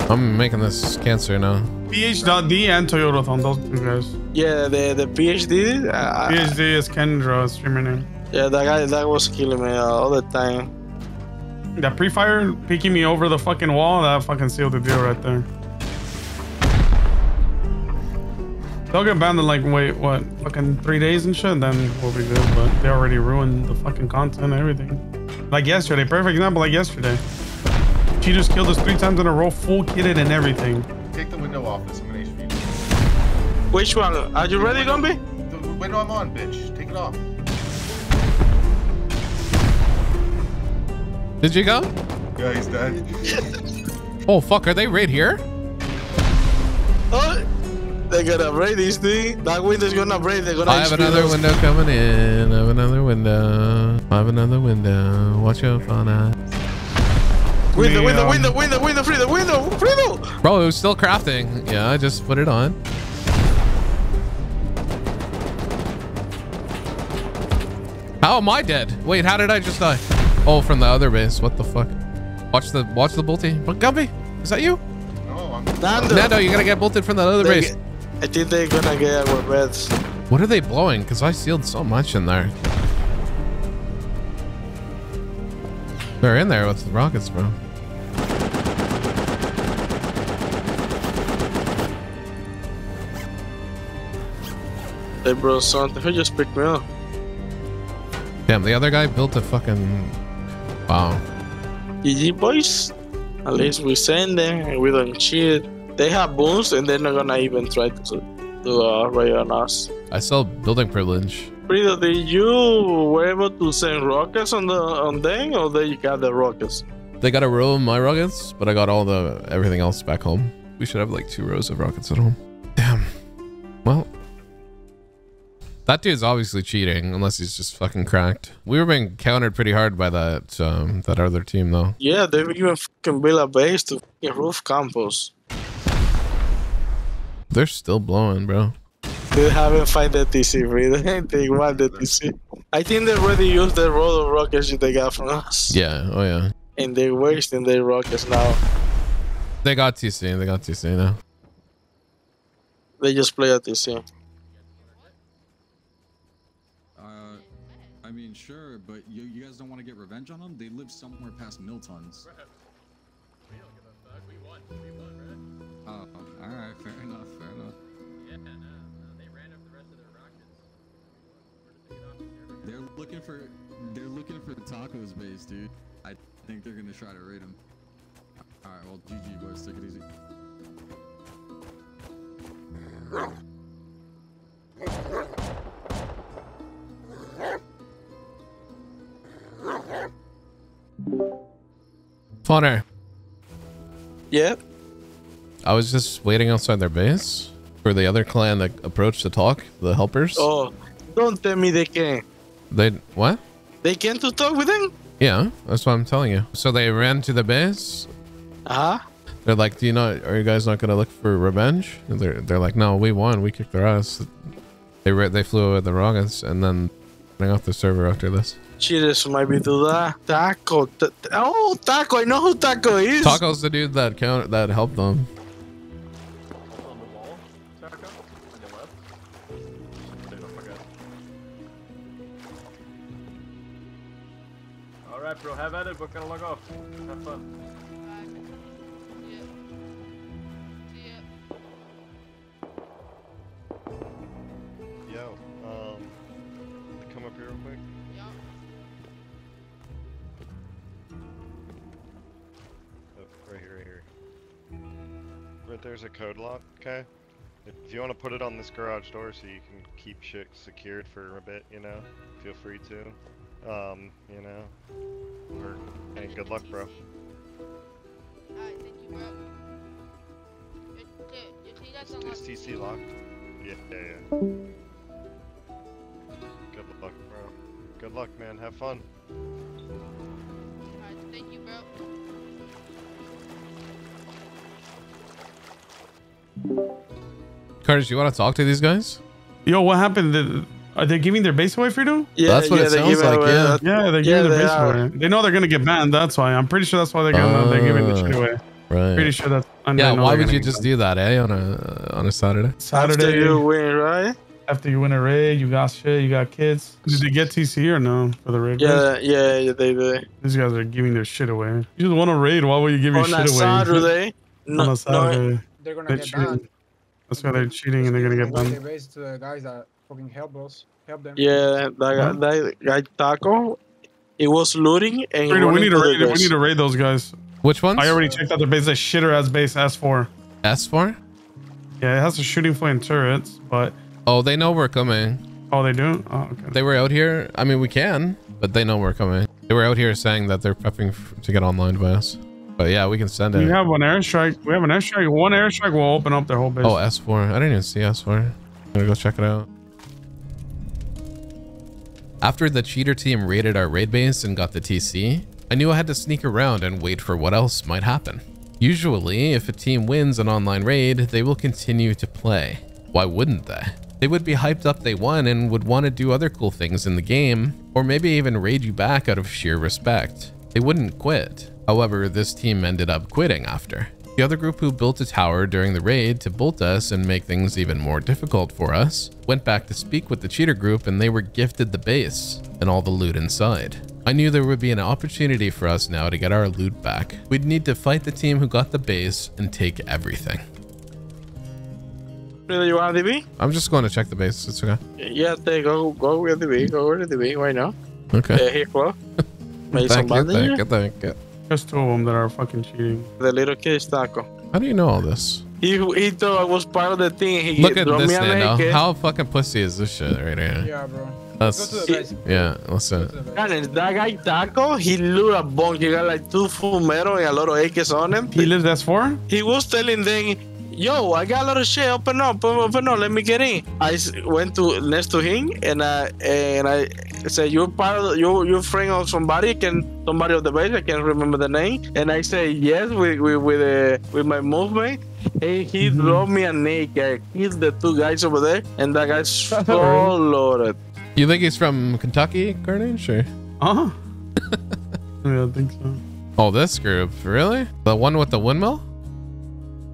I'm making this cancer now. PH.D and Toyotathon. Those two guys. Yeah, the the PhD. Uh, PhD is Kendra, streamer name. Yeah, that guy that was killing me uh, all the time. That pre-fire peeking me over the fucking wall, that fucking sealed the deal right there. They'll get banned in like, wait, what, fucking three days and shit, then we'll be good, but they already ruined the fucking content and everything. Like yesterday, perfect example, like yesterday. She just killed us three times in a row, full kitted and everything. Take the window off this, I'm gonna HV you. Which one? Are you ready, Gumby? The window I'm on, bitch. Take it off. Did you go? Yeah, he's dead. Oh, fuck, are they right here? Oh, they're gonna break this thing. That window's gonna break. They're gonna. I have another explode. window coming in. I have another window. I have another window. Watch out for that. Window, window, window, window, window, Frida, window, Frida. Bro, it was still crafting. Yeah, I just put it on. How am I dead? Wait, how did I just die? Oh, from the other base. What the fuck? Watch the watch the bolty. But Gumby, is that you? No, I'm. Nando. Nando, you're gonna get bolted from the other They base. get- I think they're gonna get our beds. What are they blowing? Because I sealed so much in there. They're in there with the rockets, bro. They brought something. Who just picked me up? Damn, the other guy built a fucking. Wow. GG boys. At least we send them and we don't cheat. They have booms and they're not gonna even try to to uh, raid on us. I sell building privilege. Frida, did you were able to send rockets on the on them or they got the rockets? They got a row of my rockets, but I got all the everything else back home. We should have like two rows of rockets at home. Damn. Well, that dude's obviously cheating, unless he's just fucking cracked. We were being countered pretty hard by that um, that other team, though. Yeah, they even fucking build a base to fucking roof campus. They're still blowing, bro. They haven't find the TC, Frida. they want the TC. I think they already used the roll of rockets they got from us. Yeah. Oh yeah. And they're wasting their rockets now. They got TC. They got TC now. They just play at TC. Sure, but you, you guys don't want to get revenge on them? They live somewhere past Miltons. Oh, alright, fair enough, fair enough. They're looking for they're looking for the tacos base, dude. I think they're gonna try to raid them. Alright, well GG boys, take it easy. Fodder, Yeah. I was just waiting outside their base for the other clan that approached to talk, the helpers. Oh, don't tell me they can. They what? They can to talk with them? Yeah, that's what I'm telling you. So they ran to the base. Uh huh. They're like, "Do you not? Are you guys not gonna look for revenge?" And they're they're like, "No, we won. We kicked their ass." They re- they flew with the rockets and then off the server after this. Cheaters might be to that. Taco. Ta- ta- oh, Taco. I know who Taco is. Taco's the dude that count that helped them. On the wall, Taco. On your left. Dude, I. Alright, bro, have at it. We're gonna log off. Have fun. Right there's a code lock, okay? If you want to put it on this garage door so you can keep shit secured for a bit, you know, feel free to. Um, you know, or, and good luck, bro. Alright, thank you, Is, is TC locked? Yeah, yeah, yeah. Good luck, bro. Good luck, man. Have fun. Curtis, you want to talk to these guys? Yo, what happened? Did- Are they giving their base away, Frito? Yeah, That's what yeah, it they sounds give it like, away. yeah. Yeah, they're Yeah, giving their base are. away. They know they're gonna get banned. That's why. I'm pretty sure that's why they're gonna they're giving the shit away. Right. Pretty sure that's. I Yeah, know why they're would gonna you just banned. do that, eh? On a on a Saturday? Saturday After you win, right? after you win a raid, you got shit, you got kids. Did they get TC or no for the raid? Yeah, yeah, yeah, they do. These guys are giving their shit away. You just want a raid. Why would you give your On shit a away? Saturday. On No, a no, Saturday. They're gonna They're get cheating. banned. That's why they're cheating and they're gonna get Away their banned. base to the guys that fucking help us. Help them. yeah, that guy, that guy Taco, he was looting and he Frito, we need to into the raid. We need to raid those guys. Which ones? I already checked out their base. That shitter ass base S4. S4? Yeah, it has a shooting flame turrets, but Oh, they know we're coming. oh, they do. Oh, okay. They were out here. I mean, we can, but they know we're coming. They were out here saying that they're prepping f- to get online by us. But yeah, we can send it. We have one airstrike. We have an airstrike. One airstrike will open up their whole base. Oh, S4. I didn't even see S4. I'm gonna go check it out. After the cheater team raided our raid base and got the TC, I knew I had to sneak around and wait for what else might happen. Usually, if a team wins an online raid, they will continue to play. Why wouldn't they? They would be hyped up they won and would want to do other cool things in the game, or maybe even raid you back out of sheer respect. They wouldn't quit. However, this team ended up quitting after. The other group who built a tower during the raid to bolt us and make things even more difficult for us went back to speak with the cheater group and they were gifted the base and all the loot inside. I knew there would be an opportunity for us now to get our loot back. We'd need to fight the team who got the base and take everything. Really, you want DB? I'm just going to check the base. It's okay. Yeah, they go go with DB. Go with DB. Why not? Okay. Yeah, here. Maybe Thank you, thank you, thank you. There's two of them that are fucking cheating. The little kid is Taco. How do you know all this? He he thought I was part of the thing. He Look at dropped this, me Nando. naked. How fucking pussy is this shit right here? Yeah, bro. That's Go to the base. yeah. Listen. And that guy Taco, he loot a bunch. He got like two full metal and a lot of AKs on him. He lives S4? He was telling them, "Yo, I got a lot of shit. Open up, open up. Let me get in." I went to next to him and I and I said, "You're part of the, you you're friend of somebody. Can somebody of the base? I can't remember the name." And I say yes with with with, uh, with my movement. Hey, he dropped me a naked. He's the two guys over there, and that guy's so loaded. You think he's from Kentucky, Carnage? Sure. Uh huh. yeah, I think so. Oh, this group, really? The one with the windmill?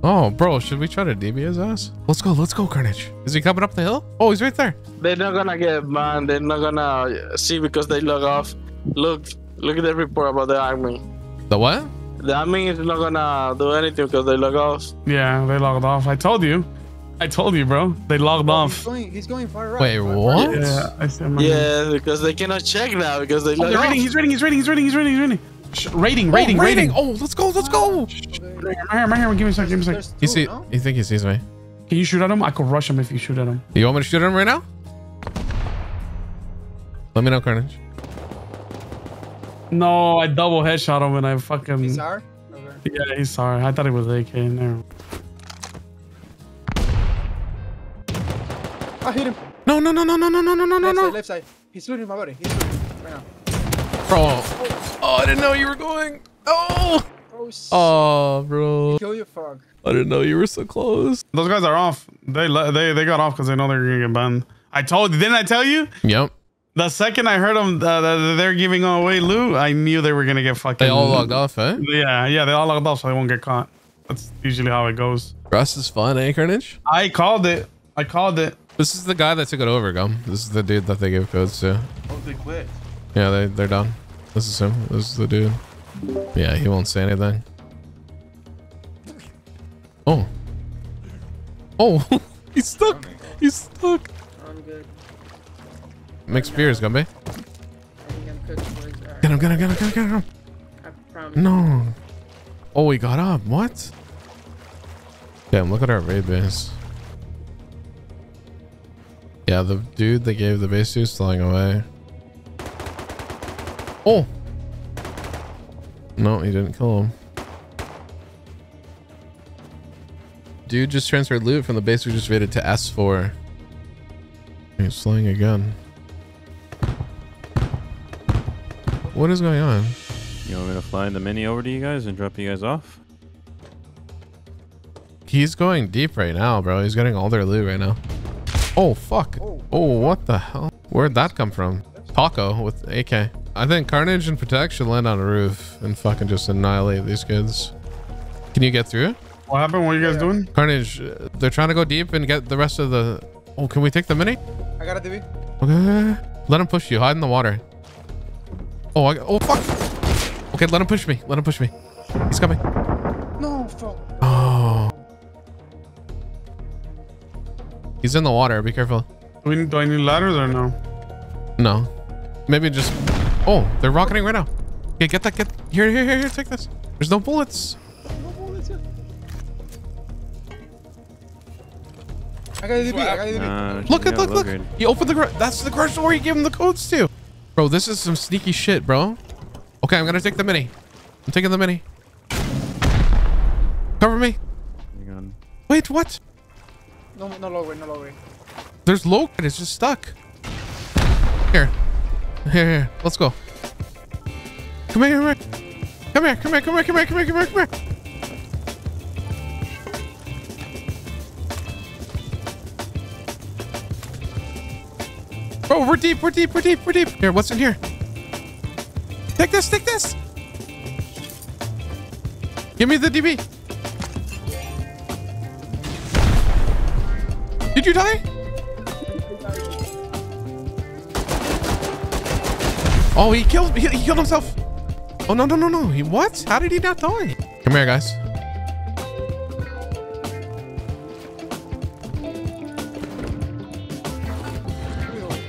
Oh, bro, should we try to DB his ass? Let's go, let's go, Carnage. Is he coming up the hill? Oh, he's right there. They're not gonna get man. They're not gonna see because they log off. Look, look at the report about the admin. The what? The admin is not gonna do anything because they log off. Yeah, they logged off. I told you. I told you, bro. They logged He's off. going, he's going far right. Wait, far- far what? right. Yeah, I said my Yeah, because they cannot check now because they Oh, log they're off. raiding. He's raiding. He's raiding. He's raiding. He's raiding. He's raiding. Sh- raiding. Raiding. oh, Raiding. Oh, let's go, let's go. Right here. Right here. Give me a second. Give me a second. There's You see, no? you think he sees me? Can you shoot at him? I could rush him if you shoot at him. You want me to shoot him right now? Let me know, Carnage. No, I double headshot him and I fucking. He's our? Okay. Yeah, he's sorry. I thought it was AK in there. I hit him. No, no, no, no, no, no, no, no, no, no, Left no. left side. He's looting my body. He's looting right now. Bro. Oh, I didn't know you were going. Oh. Oh, Oh, bro. kill your fuck. I didn't know you were so close. Those guys are off. They le- they they got off because they know they're gonna get banned. I told you, didn't I tell you? Yep. The second I heard them, uh, that they're giving away loot, I knew they were gonna get fucking. They all logged off, eh? Yeah, yeah, they all logged off, so they won't get caught. That's usually how it goes. Rust is fun, eh, Carnage? I called it. I called it. This is the guy that took it over, Gum. This is the dude that they gave codes to. Oh, they quit. Yeah, they, they're done. This is him. This is the dude. Yeah, he won't say anything. Oh. Oh, he's stuck. He's stuck. I'm good. Mixed beers, Gumby. I'm cooked for. Get him, get him, get him, get him, get him. No. Oh, he got up. What? Damn, look at our raid base. Yeah, the dude that gave the base to is flying away. Oh. No, he didn't kill him. Dude just transferred loot from the base we just raided to S4. He's flying again. What is going on? You want me to fly the mini over to you guys and drop you guys off? He's going deep right now, bro. He's getting all their loot right now. Oh, fuck. Oh, what the hell? Where'd that come from? Paco with AK. I think Carnage and Protect should land on a roof and fucking just annihilate these kids. Can you get through it? What happened? What are you guys doing? Carnage, uh, they're trying to go deep and get the rest of the... Oh, can we take the mini? I got a DB. Okay. Let him push you. Hide in the water. Oh, I, oh, fuck. Okay, let him push me. Let him push me. He's coming. No, fuck. Oh. He's in the water. Be careful. Do, we, do I need ladders or no? No. Maybe just... Oh, they're rocketing right now. Okay, get that. Get Here, here, here, here. Take this. There's no bullets. I got a DB. I got a DB. Nah, Look at, look, look. grade. He opened the. That's the garage door he gave him the codes to. Bro, this is some sneaky shit, bro. Okay, I'm gonna take the mini. I'm taking the mini. Cover me. Hang on. Wait, what? No, no low way, no low way. There's low. It's just stuck. Here. Here, here. Let's go. Come here, come here. Come here, come here, come here, come here, come here, come here, come. Bro, oh, we're deep, we're deep, we're deep, we're deep. Here, what's in here? Take this, take this. Give me the DB. Did you die? Oh, he killed he, he killed himself. Oh no no no no! He what? How did he not die? Come here, guys.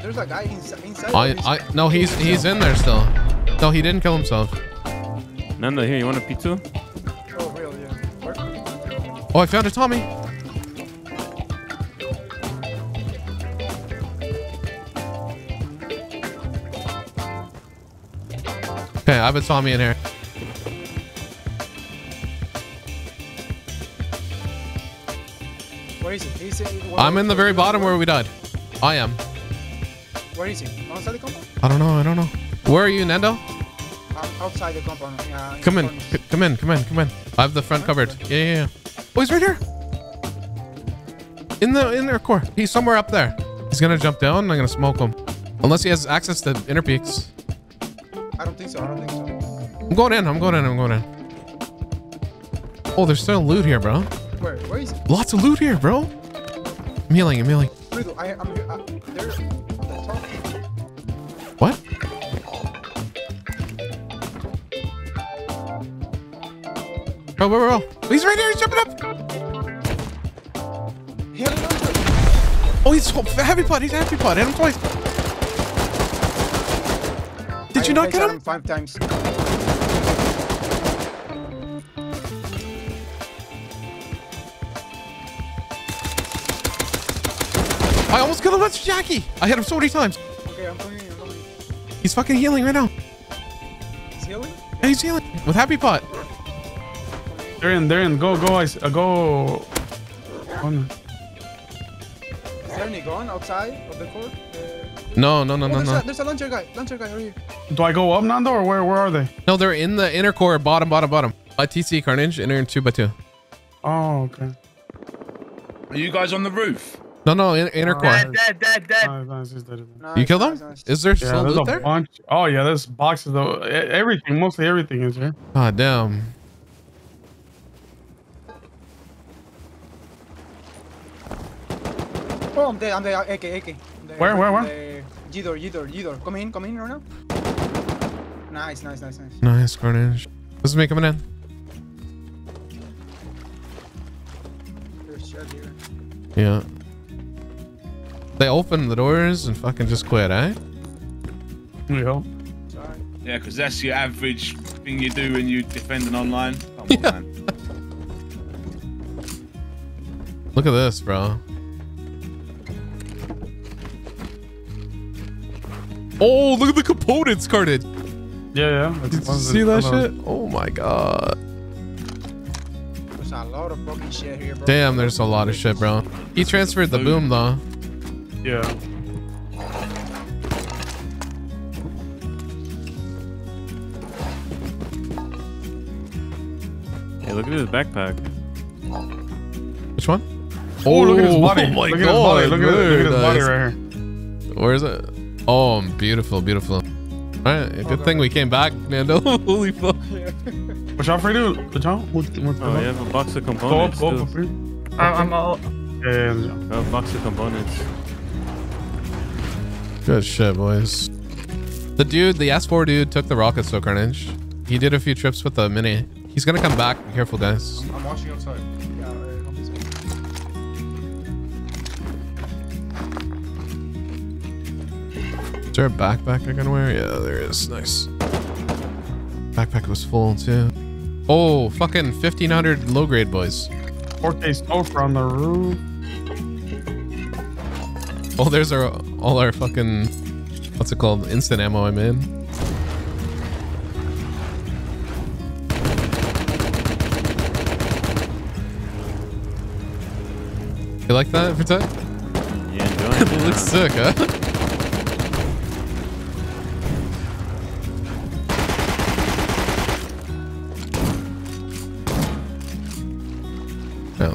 There's a guy inside. inside I I no, he's he's in there still. No, he didn't kill himself. Nanda, here, you want a P2? Oh, real, yeah. Where? Oh, I found a Tommy. I have a Tommy in here. Where is he? He's in, I'm in the very bottom where we died. I am. Where is he? Outside the compound? I don't know. I don't know. Where are you, Nando? Out- outside the compound. Yeah. in Come in. C- Come in. Come in. Come in. I have the front uh-huh. covered. Yeah, yeah, yeah. Oh, he's right here. In the inner core. He's somewhere up there. He's gonna jump down. and I'm gonna smoke him. Unless he has access to inner peaks. I think so. I don't think so. I'm going in. I'm going in. I'm going in. Oh, there's still loot here, bro. Where? Where is he? Lots of loot here, bro. I'm healing. I'm healing. I, I'm here. Uh, there. On the top. What? Bro, bro, bro, bro. He's right here. He's jumping up. He had a launcher. Oh, he's heavy pot. He's a heavy pot. Hit him twice. Did I you not get headshot him? Five times. I almost killed him. That's Jackie. I hit him so many times. Okay, I'm coming. I'm coming. He's fucking healing right now. He's healing? Hey, he's healing with Happy Pot. They're in. They're in. Go, go, I uh, go. On. Is there gone outside of the court? Uh, No, no, no, oh, no, there's, no. A, there's a launcher guy. Launcher guy over here. Do I go up, Nando, or where? Where are they? No, they're in the inner core, bottom, bottom, bottom. By TC Carnage, inner two by two. Oh, okay. Are you guys on the roof? No, no, in, inner core. Dead, dead, dead, dead. Nice, nice, he's dead. You kill them? Is there Yeah, still there's loot a there? bunch. Oh yeah, there's boxes though. Everything, mostly everything is here. God damn. Oh, I'm dead. I'm dead. AK, AK. I'm dead. Where, where, where? The G door, G door, G door. Come in, come in right now. Nice, nice, nice, nice. Nice Carnage. This is me coming in. Here. Yeah. They opened the doors and fucking just quit, eh? Yeah. Sorry. Yeah, because that's your average thing you do when you defend an online. Come on, man. Look at this, bro. Oh, look at the components, Carnage. Yeah, yeah. Did you see that shit? Oh my god. There's a lot of fucking shit here, bro. Damn, there's a lot of shit, bro. He transferred the boom, though. Yeah. Hey, look at his backpack. Which one? Oh, look at his body. Oh my look at god. his body. Look at, look at his body right here. Where is it? Oh, beautiful, beautiful. All right, good thing we came back, Nando. Holy fuck. Watch out for you. Watch out. What, what, Oh, you have a box of Go up, components. go too. up, please. I'm, I'm all. Yeah, yeah, yeah. Oh, box of components. Good shit, boys. The dude, the S4 dude, took the rocket so carnage. He did a few trips with the mini. He's gonna come back. Be careful, guys. I'm watching outside. There a backpack I can wear? Yeah, there is. Nice. Backpack was full too. Oh, fucking 1500 low grade, boys. 4K sulfur on the roof. Oh, there's our all our fucking what's it called? Instant ammo I'm in. You like that, Protect? You enjoying it looks sick, huh?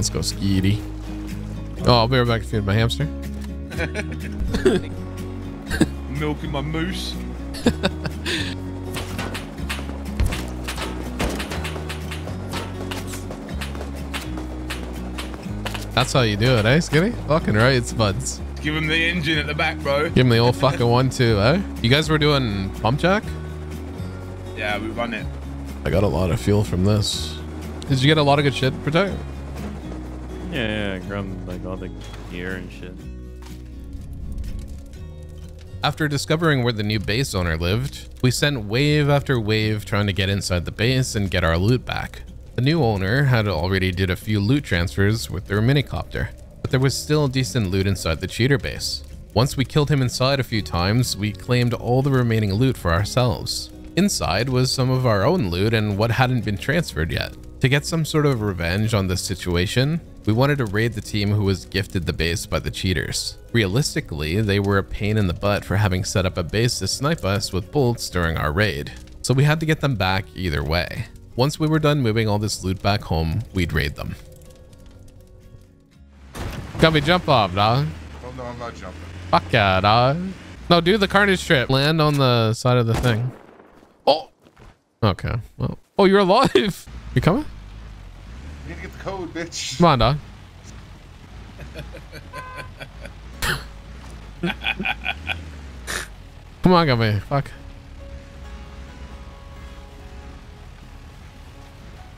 Let's go skeety. Oh, I'll be right back to feed my hamster. Milking my moose. That's how you do it, eh, Skinny? Fucking right, it's buds. Give him the engine at the back, bro. Give him the old fucking one too, eh? You guys were doing pump jack? Yeah, we run it. I got a lot of fuel from this. Did you get a lot of good shit, Protect? Yeah, yeah, I grabbed like all the gear and shit. After discovering where the new base owner lived, we sent wave after wave trying to get inside the base and get our loot back. The new owner had already did a few loot transfers with their minicopter, but there was still decent loot inside the cheater base. Once we killed him inside a few times, we claimed all the remaining loot for ourselves. Inside was some of our own loot and what hadn't been transferred yet. To get some sort of revenge on this situation, we wanted to raid the team who was gifted the base by the cheaters. Realistically, they were a pain in the butt for having set up a base to snipe us with bolts during our raid, so we had to get them back either way. Once we were done moving all this loot back home, we'd raid them. Got me jump off, dog. Oh no, I'm not jumping. Fuck yeah, dog. No, do the carnage trip. Land on the side of the thing. Oh. Okay. Well. Oh, you're alive. You coming? You need to get the code, bitch. Come on, dog. Come on, Gumby. Fuck.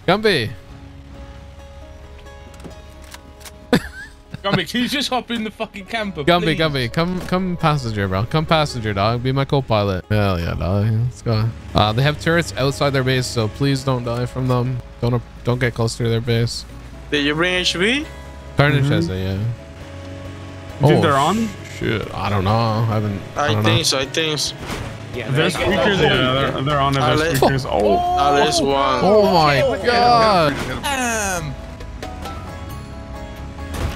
Gumby. Gumby, can you just hop in the fucking camper? Gumby, please? Gumby, come, come passenger, bro. Come passenger, dog. Be my co-pilot. Hell yeah, dog. Let's go. Uh, they have turrets outside their base, so please don't die from them. Don't, don't get close to their base. Did you bring HV? Carnage Mhm. has it, yeah. You think they're on? Shit, I don't know. I haven't. I, I, don't think know. so. I think so. Yeah, they get speakers. Yeah, they're, they're on it. I'll speakers. Oh. Oh, there's one. Oh my god. Damn.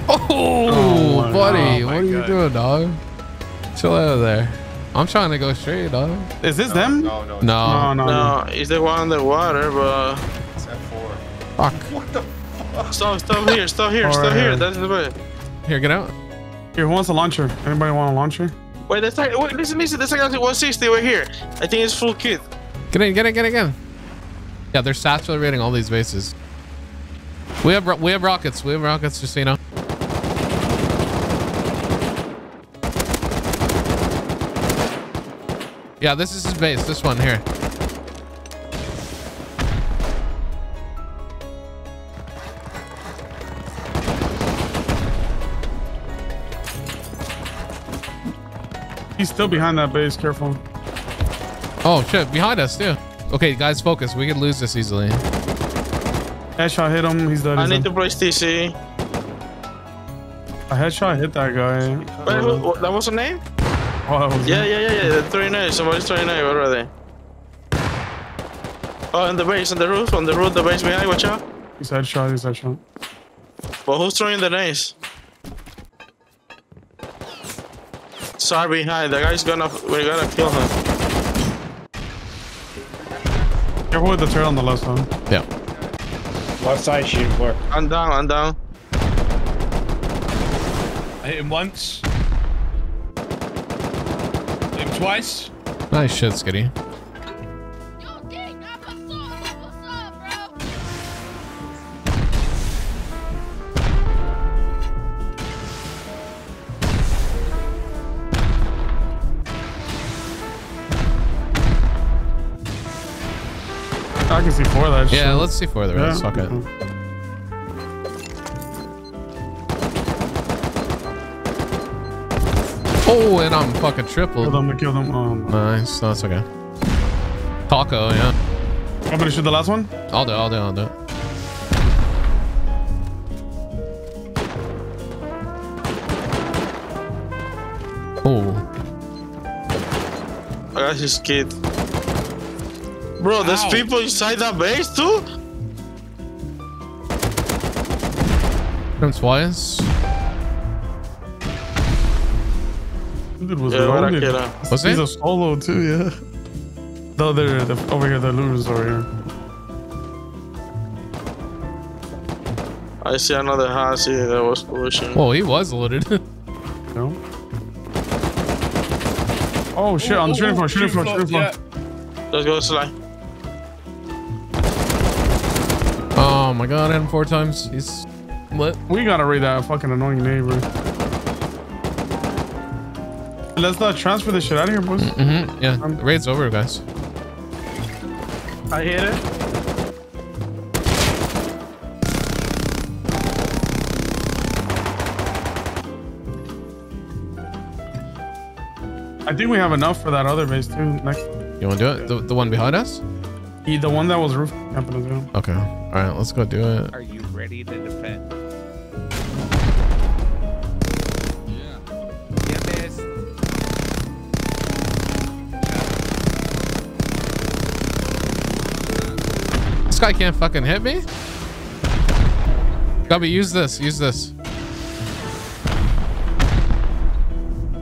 Oh, Oh buddy, God. what Oh are you God. doing, dog? Chill out of there. I'm trying to go straight, dog. Is this them? No, no. No. No, no, no. No, it's the one on the water, but It's F4. Fuck. What the fuck? stop, stop here, stop here, stop Alright. here. That's the way. Here, get out. Here, who wants a launcher? Anybody want a launcher? Wait, that's like, wait, listen, listen. That's like 160 right here. I think it's full kit. Get in, get in, get in, get in. Yeah, they're saturating all these bases. We have we have rockets. We have rockets, just so you know. Yeah, this is his base. This one here. He's still behind that base. Careful. Oh shit, behind us too. Okay, guys, focus. We could lose this easily. Headshot hit him. He's dead. I need to place TC. A headshot hit that guy. Wait, who, what, that was a name? Oh, that was Yeah, him. yeah, yeah, yeah. The 39. Somebody's 39 already. Oh, on the base, on the roof, on the roof, the base behind. Watch out. He's headshot. He's headshot. But who's throwing the names? Sorry, behind. The guy's gonna. We're gonna kill him. Careful with the turret on the left side. Yeah. Left side shooting for. I'm down. I'm down. I hit him once. Hit him twice. Nice shit, Skitty. I can see four of that. Yeah, shit. let's see four of the rest. Yeah. Fuck it. Oh, and I'm fucking Kill tripled. them. Kill them. Um, Nice. No, that's okay. Taco, yeah. I'm gonna shoot the last one. I'll do. it, I'll do. it, I'll do. it. Oh, I got his kid. Bro, there's Ow. people inside that base too? him twice. Dude was Yeah, what I loaded. kill. Was He's it? a solo too. Yeah. No, they're, they're over here. The looters over here. I see another house here that was pushing. Whoa, he was loaded. No. Oh shit! on the shooting floor. Shooting floor. Shooting floor. Let's go slide. God, I hit him four times. He's lit. We gotta raid that fucking annoying neighbor. Let's not transfer this shit out of here, boys. Mm-hmm. Yeah, the raid's over, guys. I hit it. I think we have enough for that other base too. Next, You want to do it? The, the one behind us? He, the one that was roof camping as well. Okay. All right, let's go do it. Are you ready to defend? Yeah. Yeah, miss. This guy can't fucking hit me. Gumby, use this. Use this.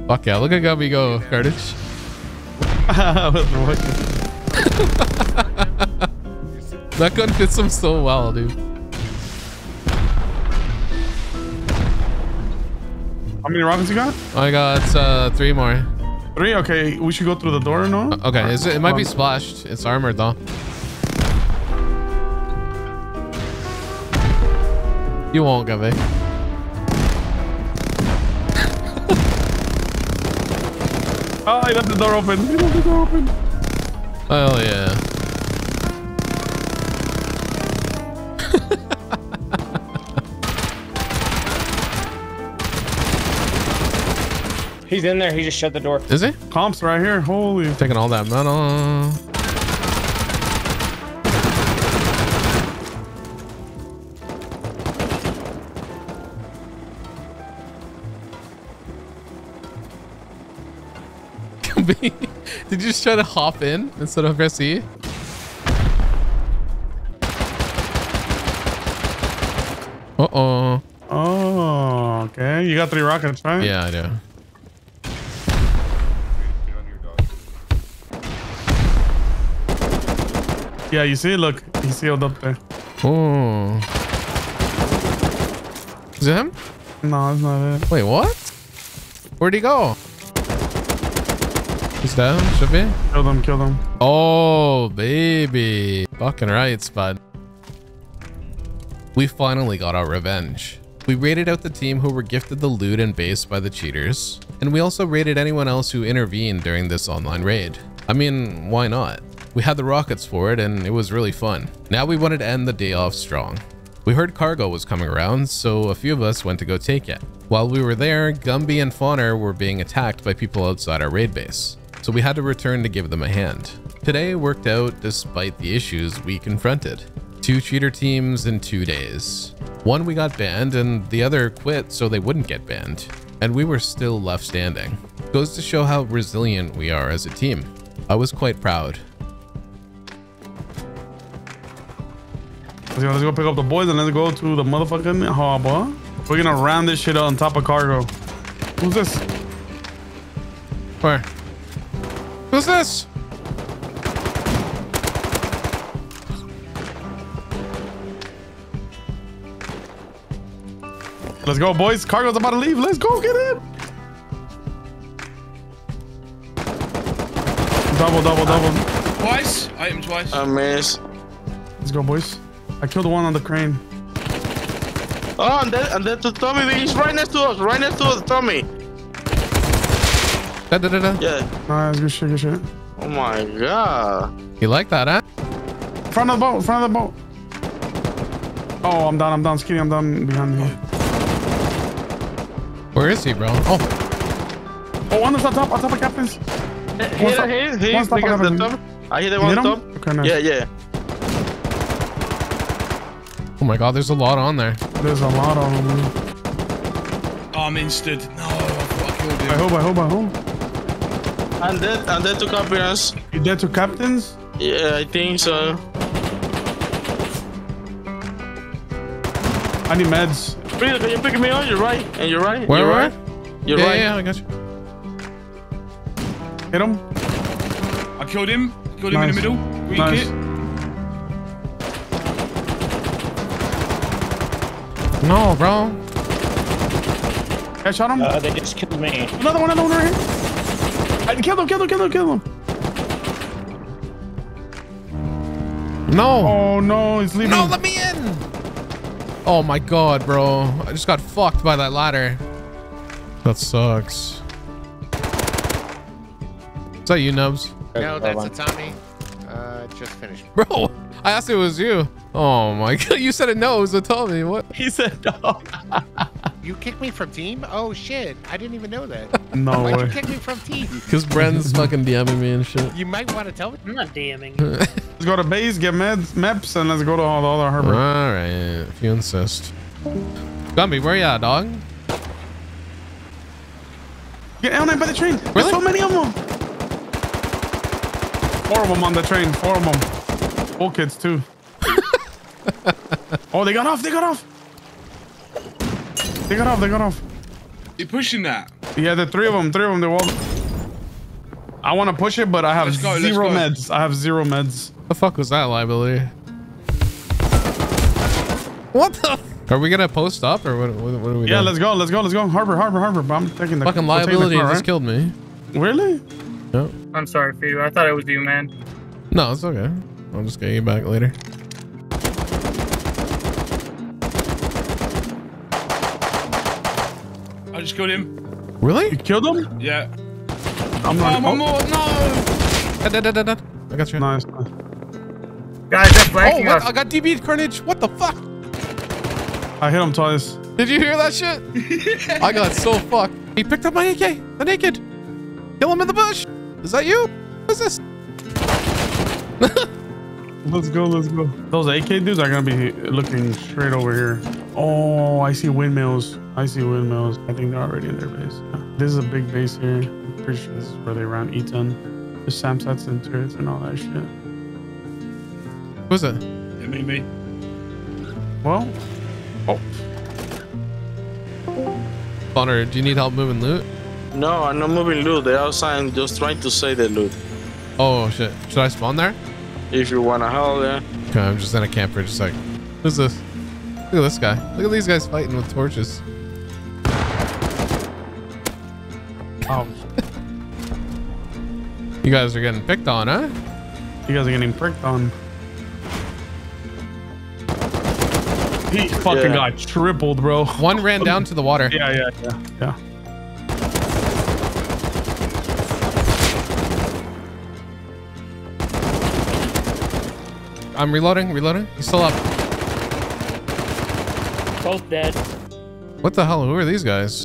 Fuck yeah! Look at Gumby go, Carnage. that gun fits him so well, dude. How many rockets you got? I got uh, three more. Three. Okay, we should go through the door. No. Okay, is it, it might be splashed. It's armored though. You won't, Gumby. Oh, he left the door open. He left the door open. Hell yeah. He's in there. He just shut the door. Is he? Comps right here. Holy. Taking all that metal. Did you just try to hop in instead of press E? Uh-oh. Oh, okay. You got three rockets, right? Yeah, I do. Yeah, you see? Look, he's sealed up there. Oh. Is it him? No, it's not it. Wait, what? Where'd he go? He's down, should be. Kill them, kill them. Oh, baby. Fucking right, Spud. We finally got our revenge. We raided out the team who were gifted the loot and base by the cheaters, and we also raided anyone else who intervened during this online raid. I mean, why not? We had the rockets for it and it was really fun. Now we wanted to end the day off strong. We heard cargo was coming around, so a few of us went to go take it. While we were there, Gumby and Fawner were being attacked by people outside our raid base, so we had to return to give them a hand. Today worked out despite the issues we confronted. Two cheater teams in two days. One we got banned and the other quit so they wouldn't get banned. And we were still left standing. Goes to show how resilient we are as a team. I was quite proud. Let's go, let's go pick up the boys and let's go to the motherfucking harbor. We're gonna round this shit on top of cargo. Who's this? Where? Who's this? Let's go, boys. Cargo's about to leave. Let's go get it. Double, double, double. Twice. I hit him twice. I miss. Let's go, boys. I killed the one on the crane. Oh, and then, and then to Tommy, he's right next to us, right next to us, Tommy. Da, da, da, da. Yeah. Nice, good shit, good shit. Oh my god. You like that, huh? Front of the boat, front of the boat. Oh, I'm down, I'm down. Skinny, I'm down behind me. Where is he, bro? Oh, Oh, one is on top, on top of captains. Here, stop- here, here, one stop because ahead the of top. I hit the You one hit on him? top. Okay, nice. Yeah, yeah. Oh my god, there's a lot on there. There's a lot on them. Oh, I'm insted. No, I thought I killed him. I hope, I hope, I hope. And then, and then to appearance. You dead to captains? Yeah, I think so. I need meds. Peter, can you pick me up? You're right. And you're right. Where, you're where? right. You're yeah, right. yeah, I got you. Hit him. I killed him. Killed him in the middle. Green Nice. kit. No, bro. I shot him. Uh, they just killed me. Another one, another one right here. I killed him, killed him, killed him, killed him. No. Oh no, he's leaving. No, let me in. Oh my god, bro. I just got fucked by that ladder. That sucks. Is that you, Nubs? No, that's a Tommy. Uh, just finished. Bro, I asked if it was you. Oh my god, you said it no, it was a Tommy. What? He said no. you kicked me from team? Oh shit! I didn't even know that. No Why'd way. you kick me from team? Because Bren's fucking DMing me and shit. You might want to tell me. I'm not DMing. Let's go to base, get meds, maps, and let's go to all the other harbor. All right, if you insist. Gumby, where you at, dog? Get L9 by the train. Really? There's so many of them. Four of them on the train. Four of them. Old kids too. oh, they got off. They got off. They got off. They got off. You pushing that? Yeah, the three of them. Three of them. They all. I want to push it, but I have go, zero meds. I have zero meds. The fuck was that liability? What the? f- Are we gonna post up or what? What, what are we Yeah, doing? let's go. Let's go. Let's go. Harbor, harbor, harbor. But I'm taking the Fucking we're taking the liability car, just right? killed me. Really? No, I'm sorry for you. I thought it was you, man. no, it's okay. I'm just getting you back later. Just killed him. Really? You killed him? Yeah. I'm Oh, not. one more. No. Da, da, da, da, da. I got you. Nice. Guys, they're Oh, flanking what? us. I got DB Carnage. What the fuck? I hit him twice. Did you hear that shit? I got so fucked. He picked up my AK. The naked. Kill him in the bush. Is that you? What is this? Let's go, let's go. Those AK dudes are gonna be looking straight over here. Oh, I see windmills. I see windmills. I think they're already in their base. Yeah. This is a big base here. I'm pretty sure this is where they ran E E10. The SAM sites and turrets and all that shit. Who's it? Yeah, me, me. Well, oh, Connor, do you need help moving loot? No, I'm not moving loot. They're outside and just trying to say the loot. Oh shit. Should I spawn there? If you wanna help, yeah. Okay, I'm just in a camper just like who's this? Look at this guy. Look at these guys fighting with torches. oh, You guys are getting picked on, huh? you guys are getting pricked on. He fucking Yeah. got tripled, bro. One ran down to the water. Yeah, yeah, yeah, yeah. I'm reloading, reloading. He's still up. Both dead. What the hell? Who are these guys?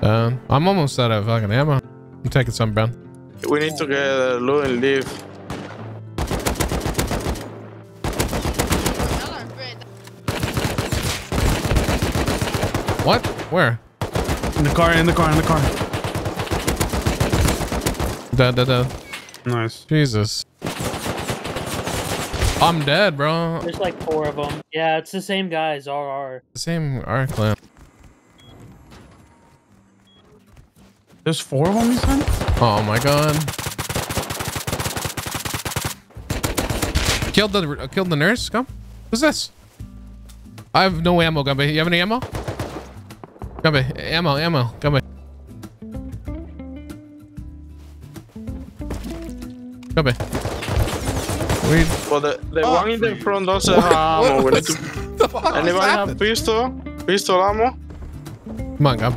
Um, I'm almost out of fucking ammo. I'm taking some, Brown. We need to get uh, loot and leave. What? Where? In the car, in the car, in the car. Dead, dead, dead. Nice. Jesus. I'm dead, bro. There's like four of them. Yeah, it's the same guys. RR. Same R clan. There's four of them, you said? Oh my god. Killed the uh, killed the nurse. Come. Who's this? I have no ammo, Gumby. You have any ammo? Gumby, ammo, ammo, Gumby. Gumby. We Well, the, the one in the front doesn't have ammo. We need to... Anybody have pistol? Pistol ammo? come on, come.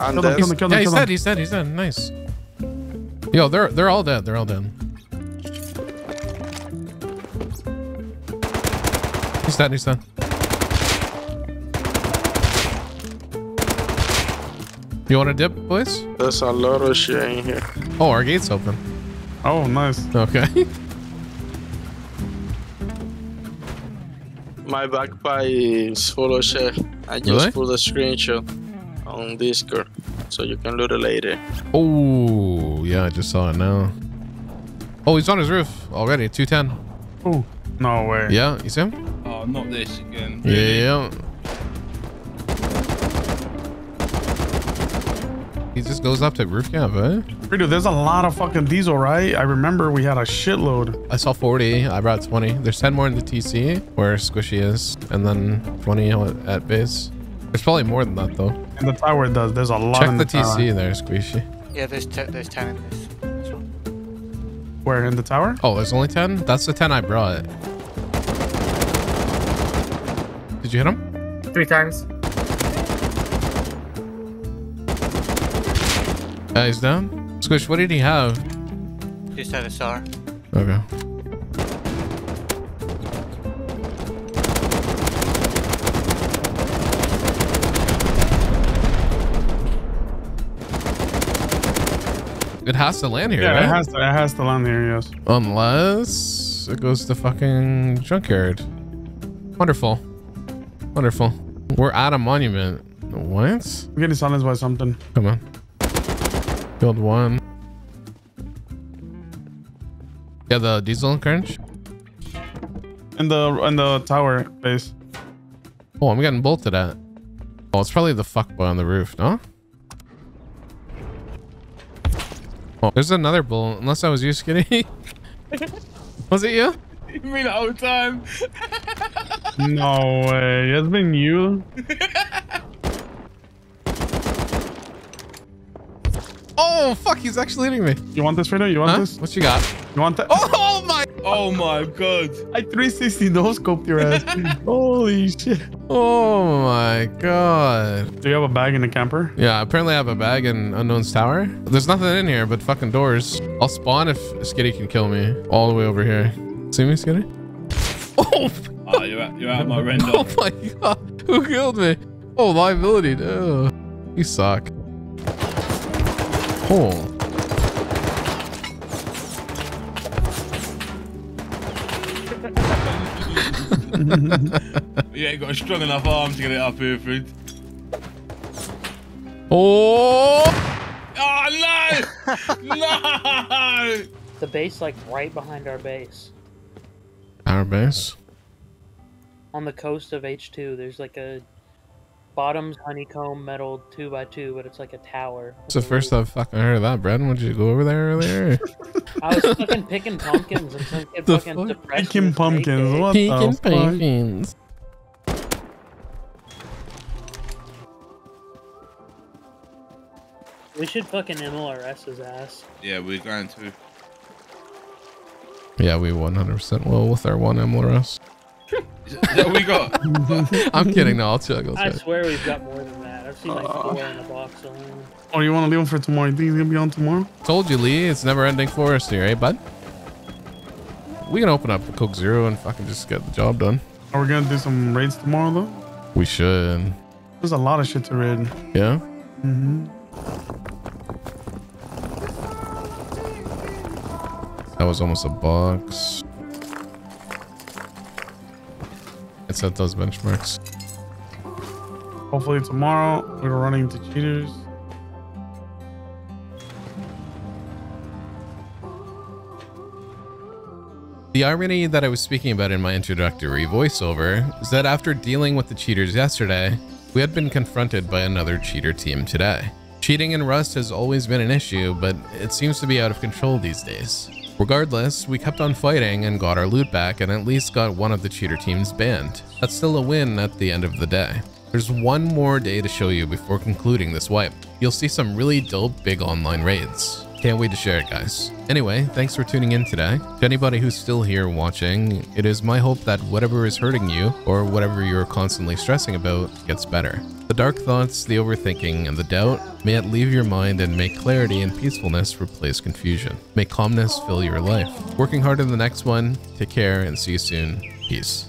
And Kill them, kill them, kill them, Yeah, he's dead. He's dead. He's dead. Nice. Yo, they're they're all dead. They're all dead. He's dead. He's dead. You want to dip, boys? there's a lot of shit in here. Oh, our gate's open. Oh, nice. Okay. My backpack is full of shit. I just Really? put a screenshot on Discord so you can loot it later. Oh, yeah, I just saw it now. Oh, he's on his roof already. 210. Oh, no way. Yeah, you see him? Oh, not this again. Yeah. He just goes up to roof camp, eh? Dude, there's a lot of fucking diesel, right? I remember we had a shitload. I saw 40. I brought 20. There's 10 more in the TC where Squishy is, and then 20 at- at base. There's probably more than that though. And the tower does. There's a lot Check in the the, tower. TC there, Squishy. Yeah, there's te- there's ten in this. this one. Where in the tower? Oh, there's only 10? That's the 10 I brought. Did you hit him? Three times. He's down. Squish, what did he have? Just had a SAR. Okay. It has to land here, Yeah, right? it has to. It has to land here. Yes. Unless it goes to fucking junkyard. Wonderful. Wonderful. We're at a monument. What? I'm getting silenced by something. Come on. Killed one. Yeah, the diesel crunch. In the in the tower base. Oh, I'm getting bolted at. Oh, it's probably the fuckboy on the roof, no? Oh, there's another bull. Unless I was you, Skinny. was it you? You mean the whole time? No way. It's been you. Oh, fuck. He's actually hitting me. You want this, Fredo? You want Huh? this? What you got? You want that? Oh, my. Oh my god. I 360 no scoped your ass. Holy shit. Oh, my God. Do you have a bag in the camper? Yeah, apparently I have a bag in Unknown's Tower. There's nothing in here but fucking doors. I'll spawn if Skitty can kill me. All the way over here. See me, Skitty? Oh, Oh, you're out, you're out of my render. oh my god. Who killed me? Oh, liability. No. You suck. Oh. You ain't got a strong enough arm to get it up here, food. Oh! Oh no! no! The base, like right behind our base. Our base. On the coast of H2, there's like a bottoms honeycomb metal 2x2, but it's like a tower. It's the first I've fucking heard of that, Brendan. Would you go over there earlier? I was fucking picking pumpkins and some kid The fucking fuck? depressed Picking pumpkins. What Picking the fuck? pumpkins. We should fucking MLRS his ass. Yeah, we're going to. Yeah, we 100% will with our one MLRS. Is that we got? I'm kidding. No, I'll check. I'll I check. swear we've got more than that. I've seen like four in the box alone. Oh, you want to leave him for tomorrow? You think he's gonna be on tomorrow? Told you, Lee. It's never ending for us here, eh, bud? We can open up Coke Zero and fucking just get the job done. Are we gonna do some raids tomorrow though? We should. There's a lot of shit to raid. Yeah? Mm-hmm. That was almost a box. Set those benchmarks. Hopefully tomorrow we're running into cheaters. The irony that I was speaking about in my introductory voiceover is that after dealing with the cheaters yesterday, we had been confronted by another cheater team today. Cheating in Rust has always been an issue, but it seems to be out of control these days. Regardless, we kept on fighting and got our loot back and at least got one of the cheater teams banned. That's still a win at the end of the day. There's one more day to show you before concluding this wipe. You'll see some really dope big online raids. Can't wait to share it, guys. Anyway, thanks for tuning in today. To anybody who's still here watching, it is my hope that whatever is hurting you, or whatever you're constantly stressing about, gets better. The dark thoughts, the overthinking, and the doubt, may it leave your mind and may clarity and peacefulness replace confusion. May calmness fill your life. Working hard in the next one, take care, and see you soon. Peace.